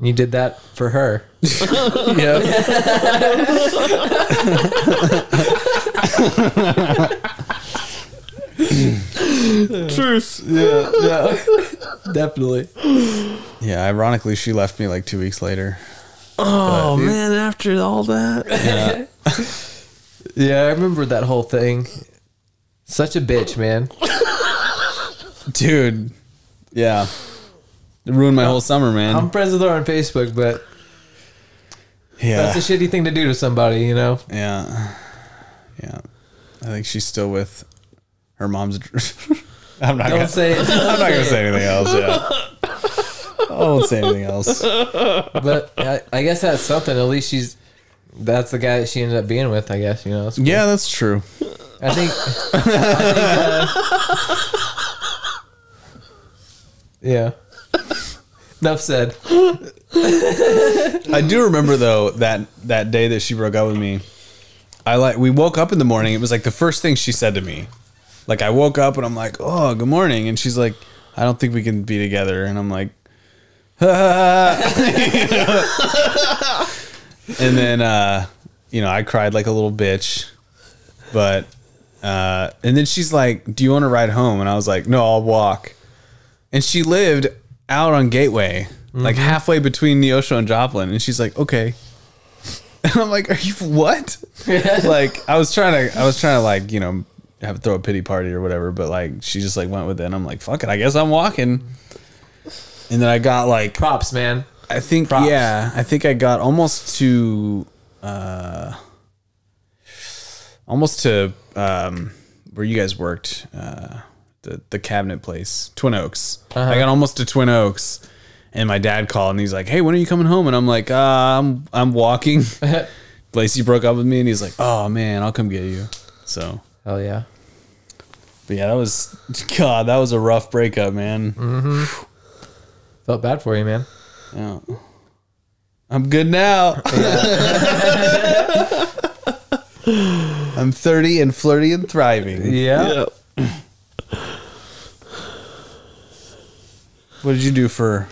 you did that for her. Yeah. Truth. Yeah, yeah. definitely. Yeah. Ironically, she left me like two weeks later. Oh man, after all that. Yeah, I remember that whole thing. Such a bitch, man. Dude. Yeah. It ruined my whole summer, man. I'm friends with her on Facebook, but yeah. that's a shitty thing to do to somebody, you know? yeah. Yeah. I think she's still with her mom's. I'm not Don't gonna say it. I'm not gonna say anything else. Yeah. I won't say anything else. But I, I guess that's something. At least she's. That's the guy that she ended up being with, I guess, you know? It's cool. Yeah, that's true. I think. I think uh, yeah. Enough said. I do remember though that that day that she broke up with me. I like we woke up in the morning. It was like the first thing she said to me. Like I woke up and I'm like, "Oh, good morning," and she's like, "I don't think we can be together," and I'm like, and then uh, you know I cried like a little bitch, but uh, and then she's like, "Do you want to ride home?" And I was like, "No, I'll walk." And she lived out on Gateway, like halfway between Neosho and Joplin, and she's like, "Okay." And I'm like, "Are you what?" like I was trying to, I was trying to like you know have to throw a pity party or whatever, but like she just like went with it. And I'm like, "Fuck it, I guess I'm walking." And then I got like Props, man. I think Props. yeah, I think I got almost to uh almost to um where you guys worked, uh the the cabinet place, Twin Oaks. Uh-huh. I got almost to Twin Oaks and my dad called and he's like, "Hey, when are you coming home?" And I'm like, uh, "I'm I'm walking." Lacey broke up with me and he's like, "Oh man, I'll come get you." So, Hell yeah. but yeah, that was god, that was a rough breakup, man. Mm-hmm. Felt bad for you, man. Yeah. I'm good now. I'm 30 and flirty and thriving. Yeah. What did you do for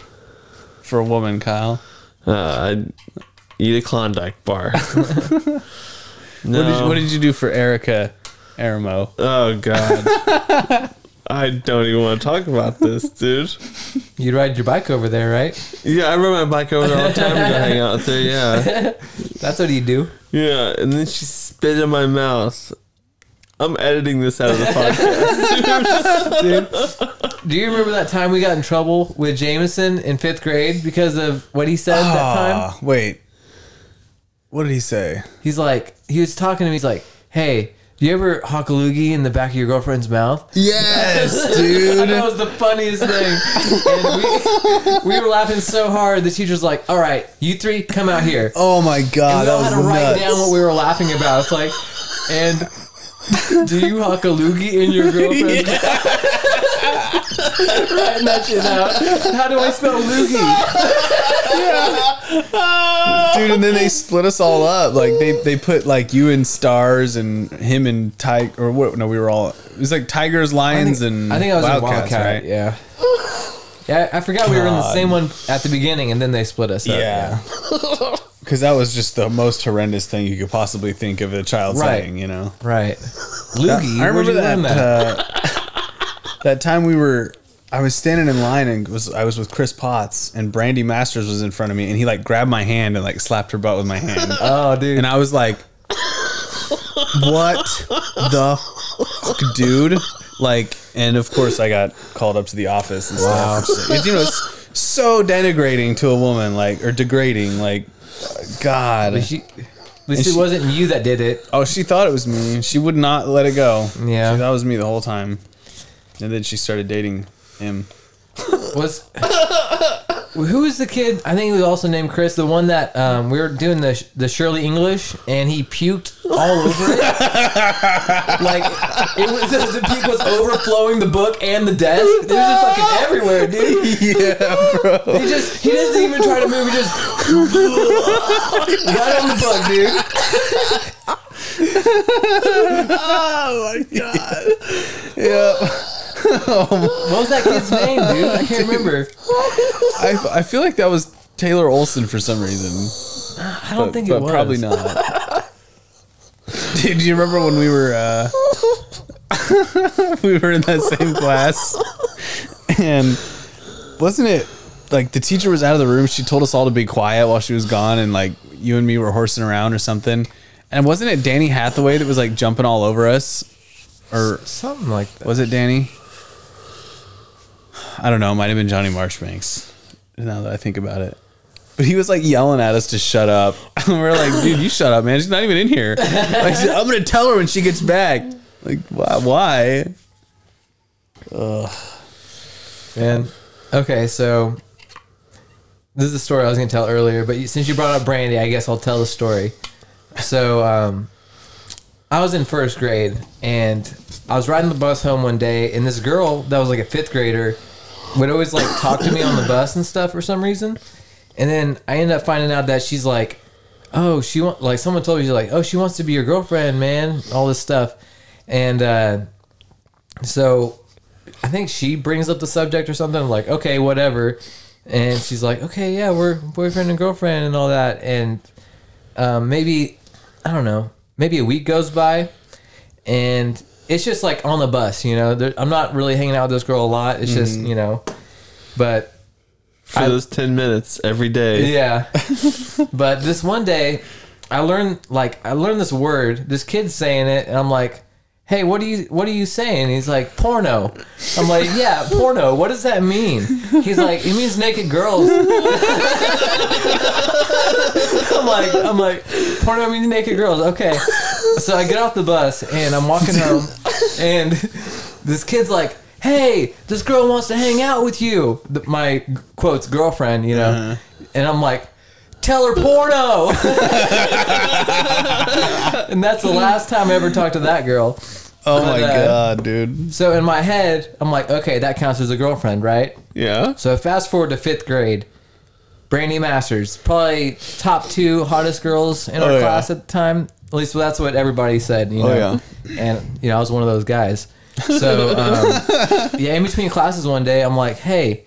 for a woman, Kyle? Uh, I'd eat a Klondike bar. no. What did you, what did you do for Erica Aramo? oh God. I don't even want to talk about this, dude. You'd ride your bike over there, right? Yeah, I rode my bike over there all the time to hang out with her. Yeah, That's what you do. yeah, and then she spit in my mouth. I'm editing this out of the podcast. Do you remember that time we got in trouble with Jameson in fifth grade because of what he said that time? Ah, wait. What did he say? He's like, he was talking to me. He's like, "Hey, do you ever hawk a loogie in the back of your girlfriend's mouth?" Yes, I dude. thought it was the funniest thing. And we, we were laughing so hard. The teacher's like, "All right, you three, come out here." Oh my And god, we all that had was to write nuts. down what we were laughing about. It's like, and do you hawk a loogie in your girlfriend's mouth? Writing that shit out. How do I spell loogie? dude and then they split us all up like they they put like you in stars and him and tiger or what no we were all it was like tigers lions and I think I was wildcats, Wildcat. right Yeah. Yeah, I forgot we were in the same one at the beginning, and then they split us up. yeah because that was just the most horrendous thing you could possibly think of a child Right. saying you know Right. Loogie. I remember that that? uh, that time we were I was standing in line and was I was with Chris Potts and Brandy Masters was in front of me and he like grabbed my hand and like slapped her butt with my hand oh, dude. and I was like, "What the fuck, dude?" Like, and of course, I got called up to the office and Wow. stuff. It's, you know, it's so denigrating to a woman, like, or degrading, like, God. At least, you- at least it she- wasn't you that did it. oh, she thought it was me. She would not let it go. Yeah. she thought it was me the whole time. And then she started dating him. Was who was the kid? I think he was also named Chris. The one that um, we were doing the the Shirley English, and he puked all over it. like it was the, the puke was overflowing the book and the desk. It was just fucking everywhere, dude. Yeah, bro. He just he doesn't even try to move. He just right on the book, dude. Oh my god. yeah. What was that kid's name, dude? I can't remember. I, I feel like that was Taylor Olson for some reason. I don't but, think but it was. probably not. Dude, do you remember when we were uh, we were in that same class, and wasn't it like the teacher was out of the room? She told us all to be quiet while she was gone, and like you and me were horsing around or something. And wasn't it Danny Hathaway that was like jumping all over us, or Something like that. was it Danny? I don't know. It might have been Johnny Marshbanks. Now that I think about it, but he was like yelling at us to shut up. And we're like, dude, you shut up, man. She's not even in here. Like, I'm gonna tell her when she gets back. Like, why? Why? Man. Okay, so this is a story I was going to tell earlier, but since you brought up Brandy, I guess I'll tell the story. So, um, I was in first grade and I was riding the bus home one day, and this girl that was like a fifth grader would always like talk to me on the bus and stuff for some reason. And then I ended up finding out that she's like, oh, she want like someone told me she's like, oh, she wants to be your girlfriend, man, all this stuff, and uh, so I think she brings up the subject or something. I'm like, okay, whatever. And she's like, okay, yeah, we're boyfriend and girlfriend and all that. And um, maybe, I don't know, maybe a week goes by and it's just like on the bus, you know. There, I'm not really hanging out with this girl a lot. It's just Mm-hmm. you know, but For I- those 10 minutes every day. yeah. but this one day, I learned like I learned this word. This kid's saying it, and I'm like, "Hey, what are you what are you saying?" He's like, "Porno." I'm like, "Yeah, porno. What does that mean?" He's like, "It means naked girls." I'm like, I'm like, porno means naked girls. Okay. So I get off the bus and I'm walking home, and this kid's like, "Hey, this girl wants to hang out with you." The- My quotes girlfriend, you know, and I'm like, "Tell her porno." and that's the last time I ever talked to that girl. Oh my uh, god, dude. So in my head, I'm like, okay, that counts as a girlfriend, right? Yeah. So fast forward to fifth grade. Brandy Masters, probably top two hottest girls in our Oh, yeah. class at the time. At least that's what everybody said. You know? Oh, And you know, I was one of those guys. So um, yeah, in between classes one day, I'm like, hey,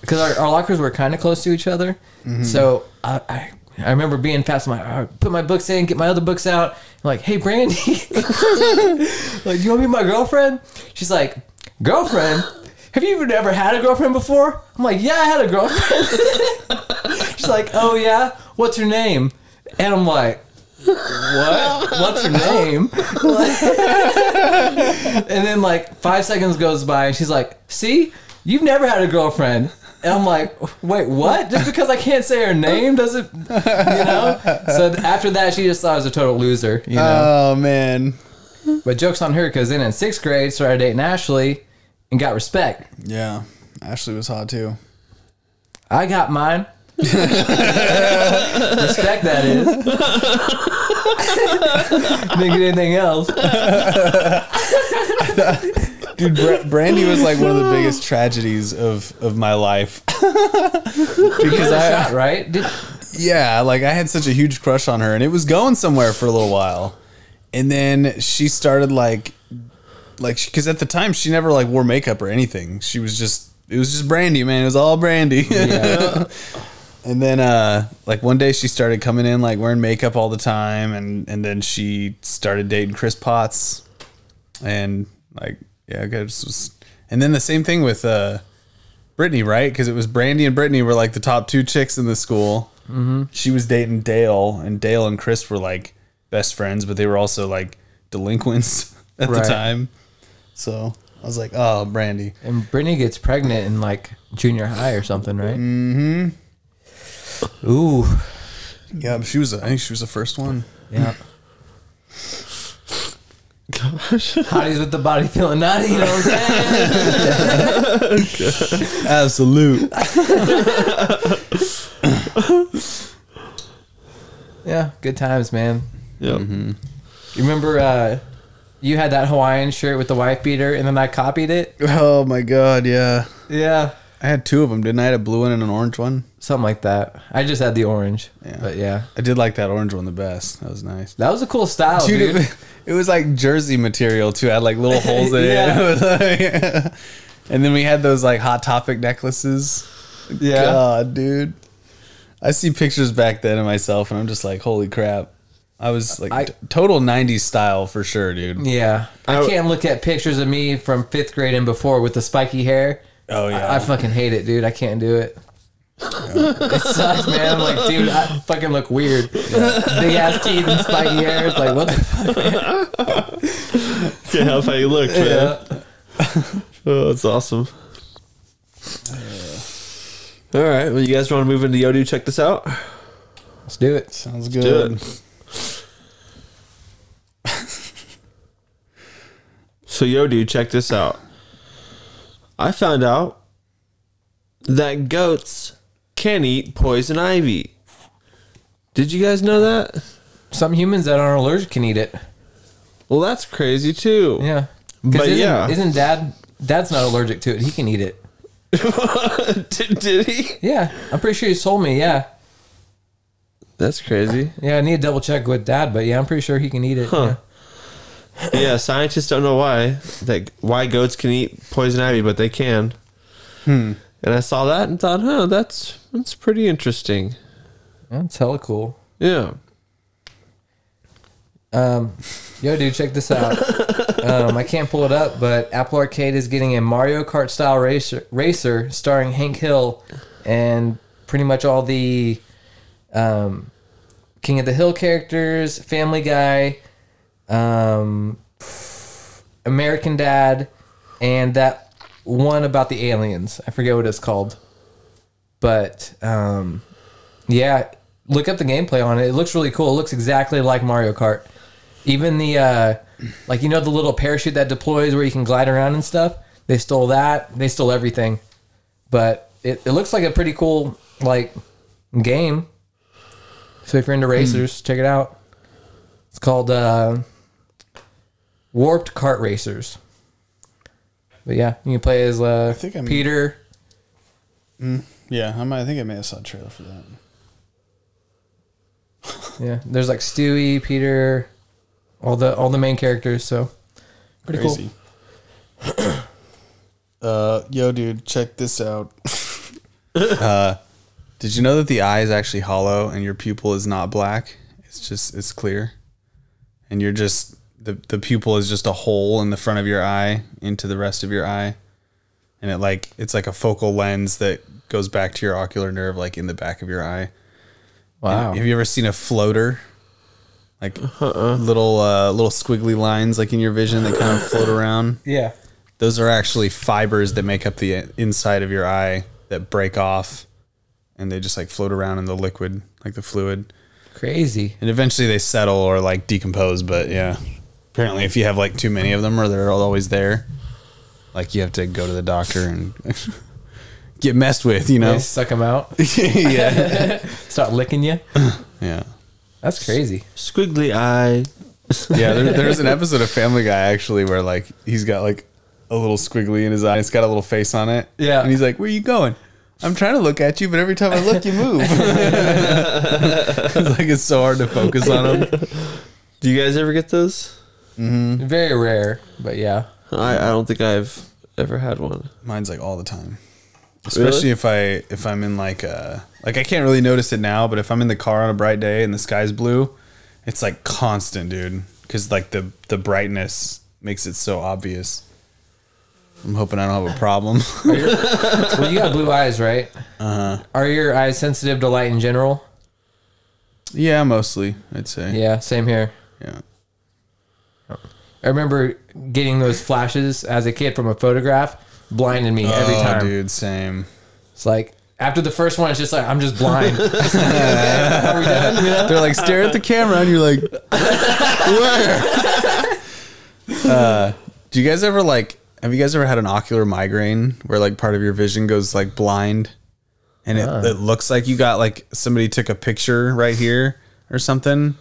because our, our lockers were kind of close to each other. Mm-hmm. So I, I I remember being fast. Like, put my books in, get my other books out. I'm like, hey, Brandy, like, do you want to be my girlfriend? She's like, girlfriend? Have you even ever had a girlfriend before? I'm like, yeah, I had a girlfriend. She's like, oh yeah, what's her name? And I'm like, what? What's her name? and then like five seconds goes by, and she's like, see, you've never had a girlfriend. And I'm like, wait, what? Just because I can't say her name doesn't, you know? So after that, she just thought I was a total loser, you know? Oh man. but joke's on her because then in sixth grade, started dating Ashley and got respect. Yeah. Ashley was hot too. I got mine. respect that is. Didn't get anything else. Dude, Bra- Brandy was like one of the biggest tragedies of of my life. because I Shot, right? Did, yeah, like I had such a huge crush on her and it was going somewhere for a little while. And then she started like like cuz at the time she never like wore makeup or anything. She was just it was just Brandy, man. It was all Brandy. yeah. And then uh like one day she started coming in like wearing makeup all the time and and then she started dating Chris Potts. And like yeah, I guess was and then the same thing with uh Brittany, right? Because it was Brandy and Brittany were like the top two chicks in the school. Mm-hmm. She was dating Dale, and Dale and Chris were like best friends, but they were also like delinquents at Right. the time. So I was like, oh, Brandy. And Brittany gets pregnant in like junior high or something, right? Mm-hmm. Ooh. Yeah, but she was. I think she was the first one. Yeah. Gosh. Hotties with the body feeling naughty, you know what I'm saying? Absolute. yeah, good times, man. Yep. You remember uh, you had that Hawaiian shirt with the wife beater, and then I copied it? oh my god, yeah. Yeah. I had two of them, didn't I? I had a blue one and an orange one. Something like that. I just had the orange. Yeah. But yeah. I did like that orange one the best. That was nice. That was a cool style, dude. Dude, it, it was like jersey material too. It had like little holes in Yeah. it. it. was like- and then we had those like hot topic necklaces. Yeah. God, dude. I see pictures back then of myself and I'm just like, holy crap. I was like I- t- total 90s style for sure, dude. Yeah. I I- can't look at pictures of me from fifth grade and before with the spiky hair. Oh, yeah. I, I fucking hate it, dude. I can't do it. it sucks, man. I'm like, dude, I fucking look weird. Big ass teeth and spiky hair. It's like, what the fuck? Can't help how you look, man. Yeah. Oh, that's awesome. All right. Well, you guys want to move into Yo Dude? Check this out. Let's do it. Sounds Do good. it. So, Yo Dude, check this out. I found out that goats can eat poison ivy. Did you guys know that? Some humans that aren't allergic can eat it. Well, that's crazy too. Yeah. But isn't, yeah. Isn't dad, dad's not allergic to it. He can eat it. did, did he? Yeah. I'm pretty sure he told me. Yeah. That's crazy. Yeah. I need to double check with dad, but yeah, I'm pretty sure he can eat it. Huh. yeah, scientists don't know why that why goats can eat poison ivy, but they can. Hmm. And I saw that and thought, huh, that's that's pretty interesting. That's hella cool. Yeah. Um, yo, dude, check this out. um, I can't pull it up, but Apple Arcade is getting a Mario Kart style racer, racer starring Hank Hill and pretty much all the um, King of the Hill characters, Family Guy, um, American Dad, and that one about the aliens. I forget what it's called. But um, yeah, look up the gameplay on it. It looks really cool. It looks exactly like Mario Kart. Even the uh, like you know the little parachute that deploys where you can glide around and stuff. They stole that. They stole everything. But it, it looks like a pretty cool like game. So if you're into racers, check it out. It's called uh, Warped Kart Racers. But yeah, you can play as uh, think I'm- Peter. Yeah, I, might, I think I may have saw a trailer for that. Yeah, there's like Stewie, Peter, all the all the main characters. So pretty Crazy. uh, yo, dude, check this out. uh, did you know that the eye is actually hollow and your pupil is not black? It's just it's clear, and you're just the the pupil is just a hole in the front of your eye into the rest of your eye, and it like it's like a focal lens that goes back to your ocular nerve, like in the back of your eye. cool. Wow. Have you ever seen a floater? Like little uh, little squiggly lines like in your vision that kind of float around. Yeah. Those are actually fibers that make up the inside of your eye that break off and they just like float around in the liquid, like the fluid. Crazy. And eventually they settle or like decompose, but yeah. Apparently if you have like too many of them or they're always there, like you have to go to the doctor and get messed with, you know? They suck them out. yeah. Start licking you. Yeah. That's crazy. Squiggly eye. Yeah, there, there's an episode of Family Guy actually where like he's got like a little squiggly in his eye. It's got a little face on it. Yeah. and he's like, "Where are you going?" I'm trying to look at you, but every time I look, you move. it's like it's so hard to focus on him. Do you guys ever get those? Very rare, but yeah. I, I don't think I've ever had one. Mine's like all the time, especially if I if I'm in like uh like I can't really notice it now, but if I'm in the car on a bright day and the sky's blue, it's like constant, dude. Because like the the brightness makes it so obvious. I'm hoping I don't have a problem. Well, you got blue eyes, right? Uh-huh. Are your eyes sensitive to light in general? Yeah, mostly, I'd say. Yeah, same here. Yeah. I remember getting those flashes as a kid from a photograph, blinded me every oh, time. dude, same. It's like after the first one, it's just like I'm just blind. It's like, okay, are we done? You? They're like, stare at the camera, and you're like, where? uh, do you guys ever like? Have you guys ever had an ocular migraine where like part of your vision goes like blind, and it, it looks like you got like somebody took a picture right here or something.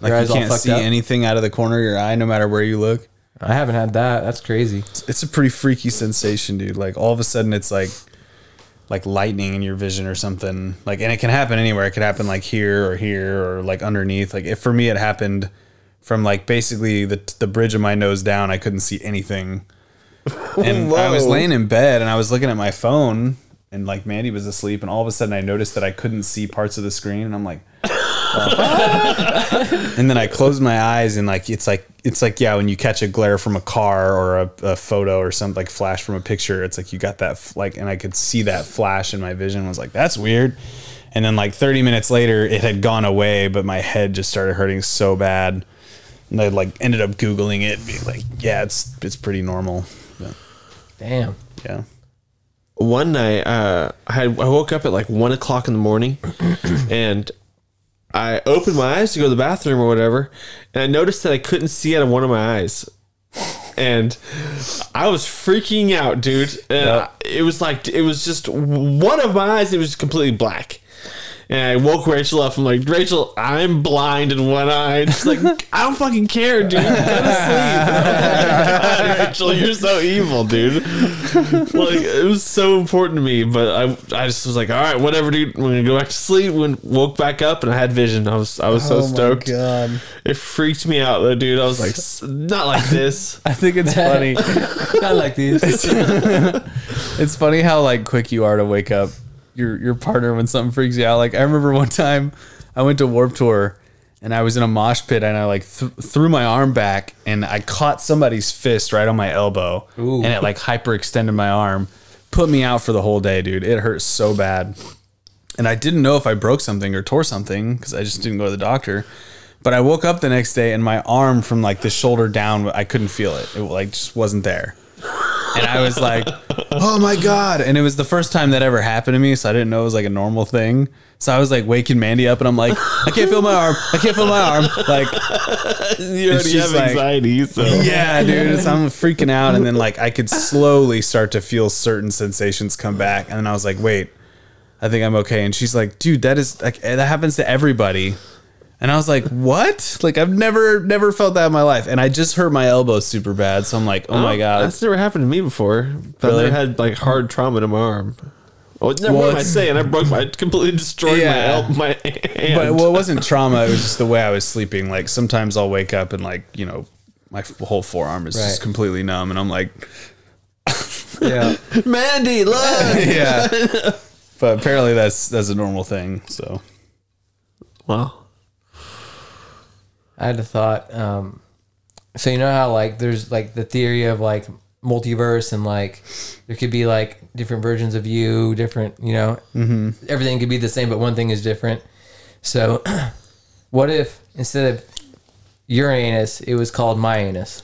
Like Your you can't see up? anything out of the corner of your eye, no matter where you look. I haven't had that. That's crazy. it's a pretty freaky sensation, dude. Like all of a sudden it's like like lightning in your vision or something. Like and it can happen anywhere. It could happen like here or here or like underneath. Like if for me it happened from like basically the the bridge of my nose down, I couldn't see anything. And I was laying in bed and I was looking at my phone and like Mandy was asleep and all of a sudden I noticed that I couldn't see parts of the screen and I'm like and then I closed my eyes and like it's like it's like yeah when you catch a glare from a car or a, a photo or something like flash from a picture it's like you got that like and I could see that flash in my vision I was like that's weird. And then like 30 minutes later it had gone away but my head just started hurting so bad. And I like ended up googling it being like yeah it's it's pretty normal. But, Damn. yeah. One night uh, I had I woke up at like one o'clock in the morning, and I opened my eyes to go to the bathroom or whatever, and I noticed that I couldn't see out of one of my eyes, and I was freaking out, dude. And I- it was like it was just one of my eyes. It was completely black. And I woke Rachel up. I'm like, Rachel, I'm blind in one eye. And she's like, I don't fucking care, dude. Go to sleep. God, Rachel, you're so evil, dude like it was so important to me, but I I just was like, all right, whatever, dude. I'm gonna go back to sleep. When woke back up and I had vision, I was I was so oh stoked. god It freaked me out though, dude. I was like, "S- not like this. I think it's funny Not like these. It's funny how like quick you are to wake up your your partner when something freaks you out. Like I remember one time I went to Warped Tour and I was in a mosh pit and I like th- threw my arm back and I caught somebody's fist right on my elbow Ooh. and it like hyperextended my arm, put me out for the whole day, dude. It hurt so bad. And I didn't know if I broke something or tore something because I just didn't go to the doctor. But I woke up the next day and my arm from like the shoulder down, I couldn't feel it. It like just wasn't there. And I was like, oh my God. And it was the first time that ever happened to me. So I didn't know it was like a normal thing. So I was like waking Mandy up and I'm like, I can't feel my arm. I can't feel my arm. Like, You already have like- anxiety, so yeah, dude. So I'm freaking out. And then like I could slowly start to feel certain sensations come back. And then I was like, wait, I think I'm okay. And she's like, dude, that is like, eh, that happens to everybody. And I was like, what? Like I've never, never felt that in my life. And I just hurt my elbow super bad. So I'm like, oh my oh, God. that's never happened to me before. But Really? I never had like hard trauma to my arm. Oh, what am I saying? I broke my, I completely destroyed my Yeah. el- my hand. but well, it wasn't trauma. It was just the way I was sleeping. Like sometimes I'll wake up and like you know my whole forearm is just completely numb, and I'm like, Yeah. Mandy, look. yeah. but apparently that's that's a normal thing. So Well, I had a thought. Um, so you know how like there's like the theory of like multiverse and like there could be like different versions of you, different you know, mm-hmm. everything could be the same, but one thing is different. So, what if instead of Uranus, it was called my anus?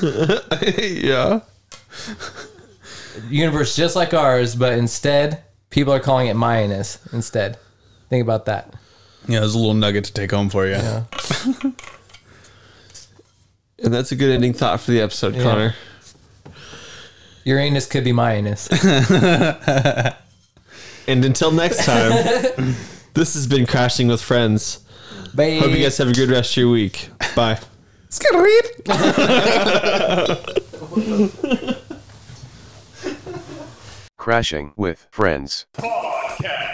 yeah. Universe just like ours, but instead people are calling it my anus instead. Think about that. Yeah, there's a little nugget to take home for you. Yeah. And that's a good ending thought for the episode, Connor. Uranus could be my anus. And until next time, this has been Crashing with Friends. Bye. Hope you guys have a good rest of your week. Bye. Crashing with Friends. Podcast.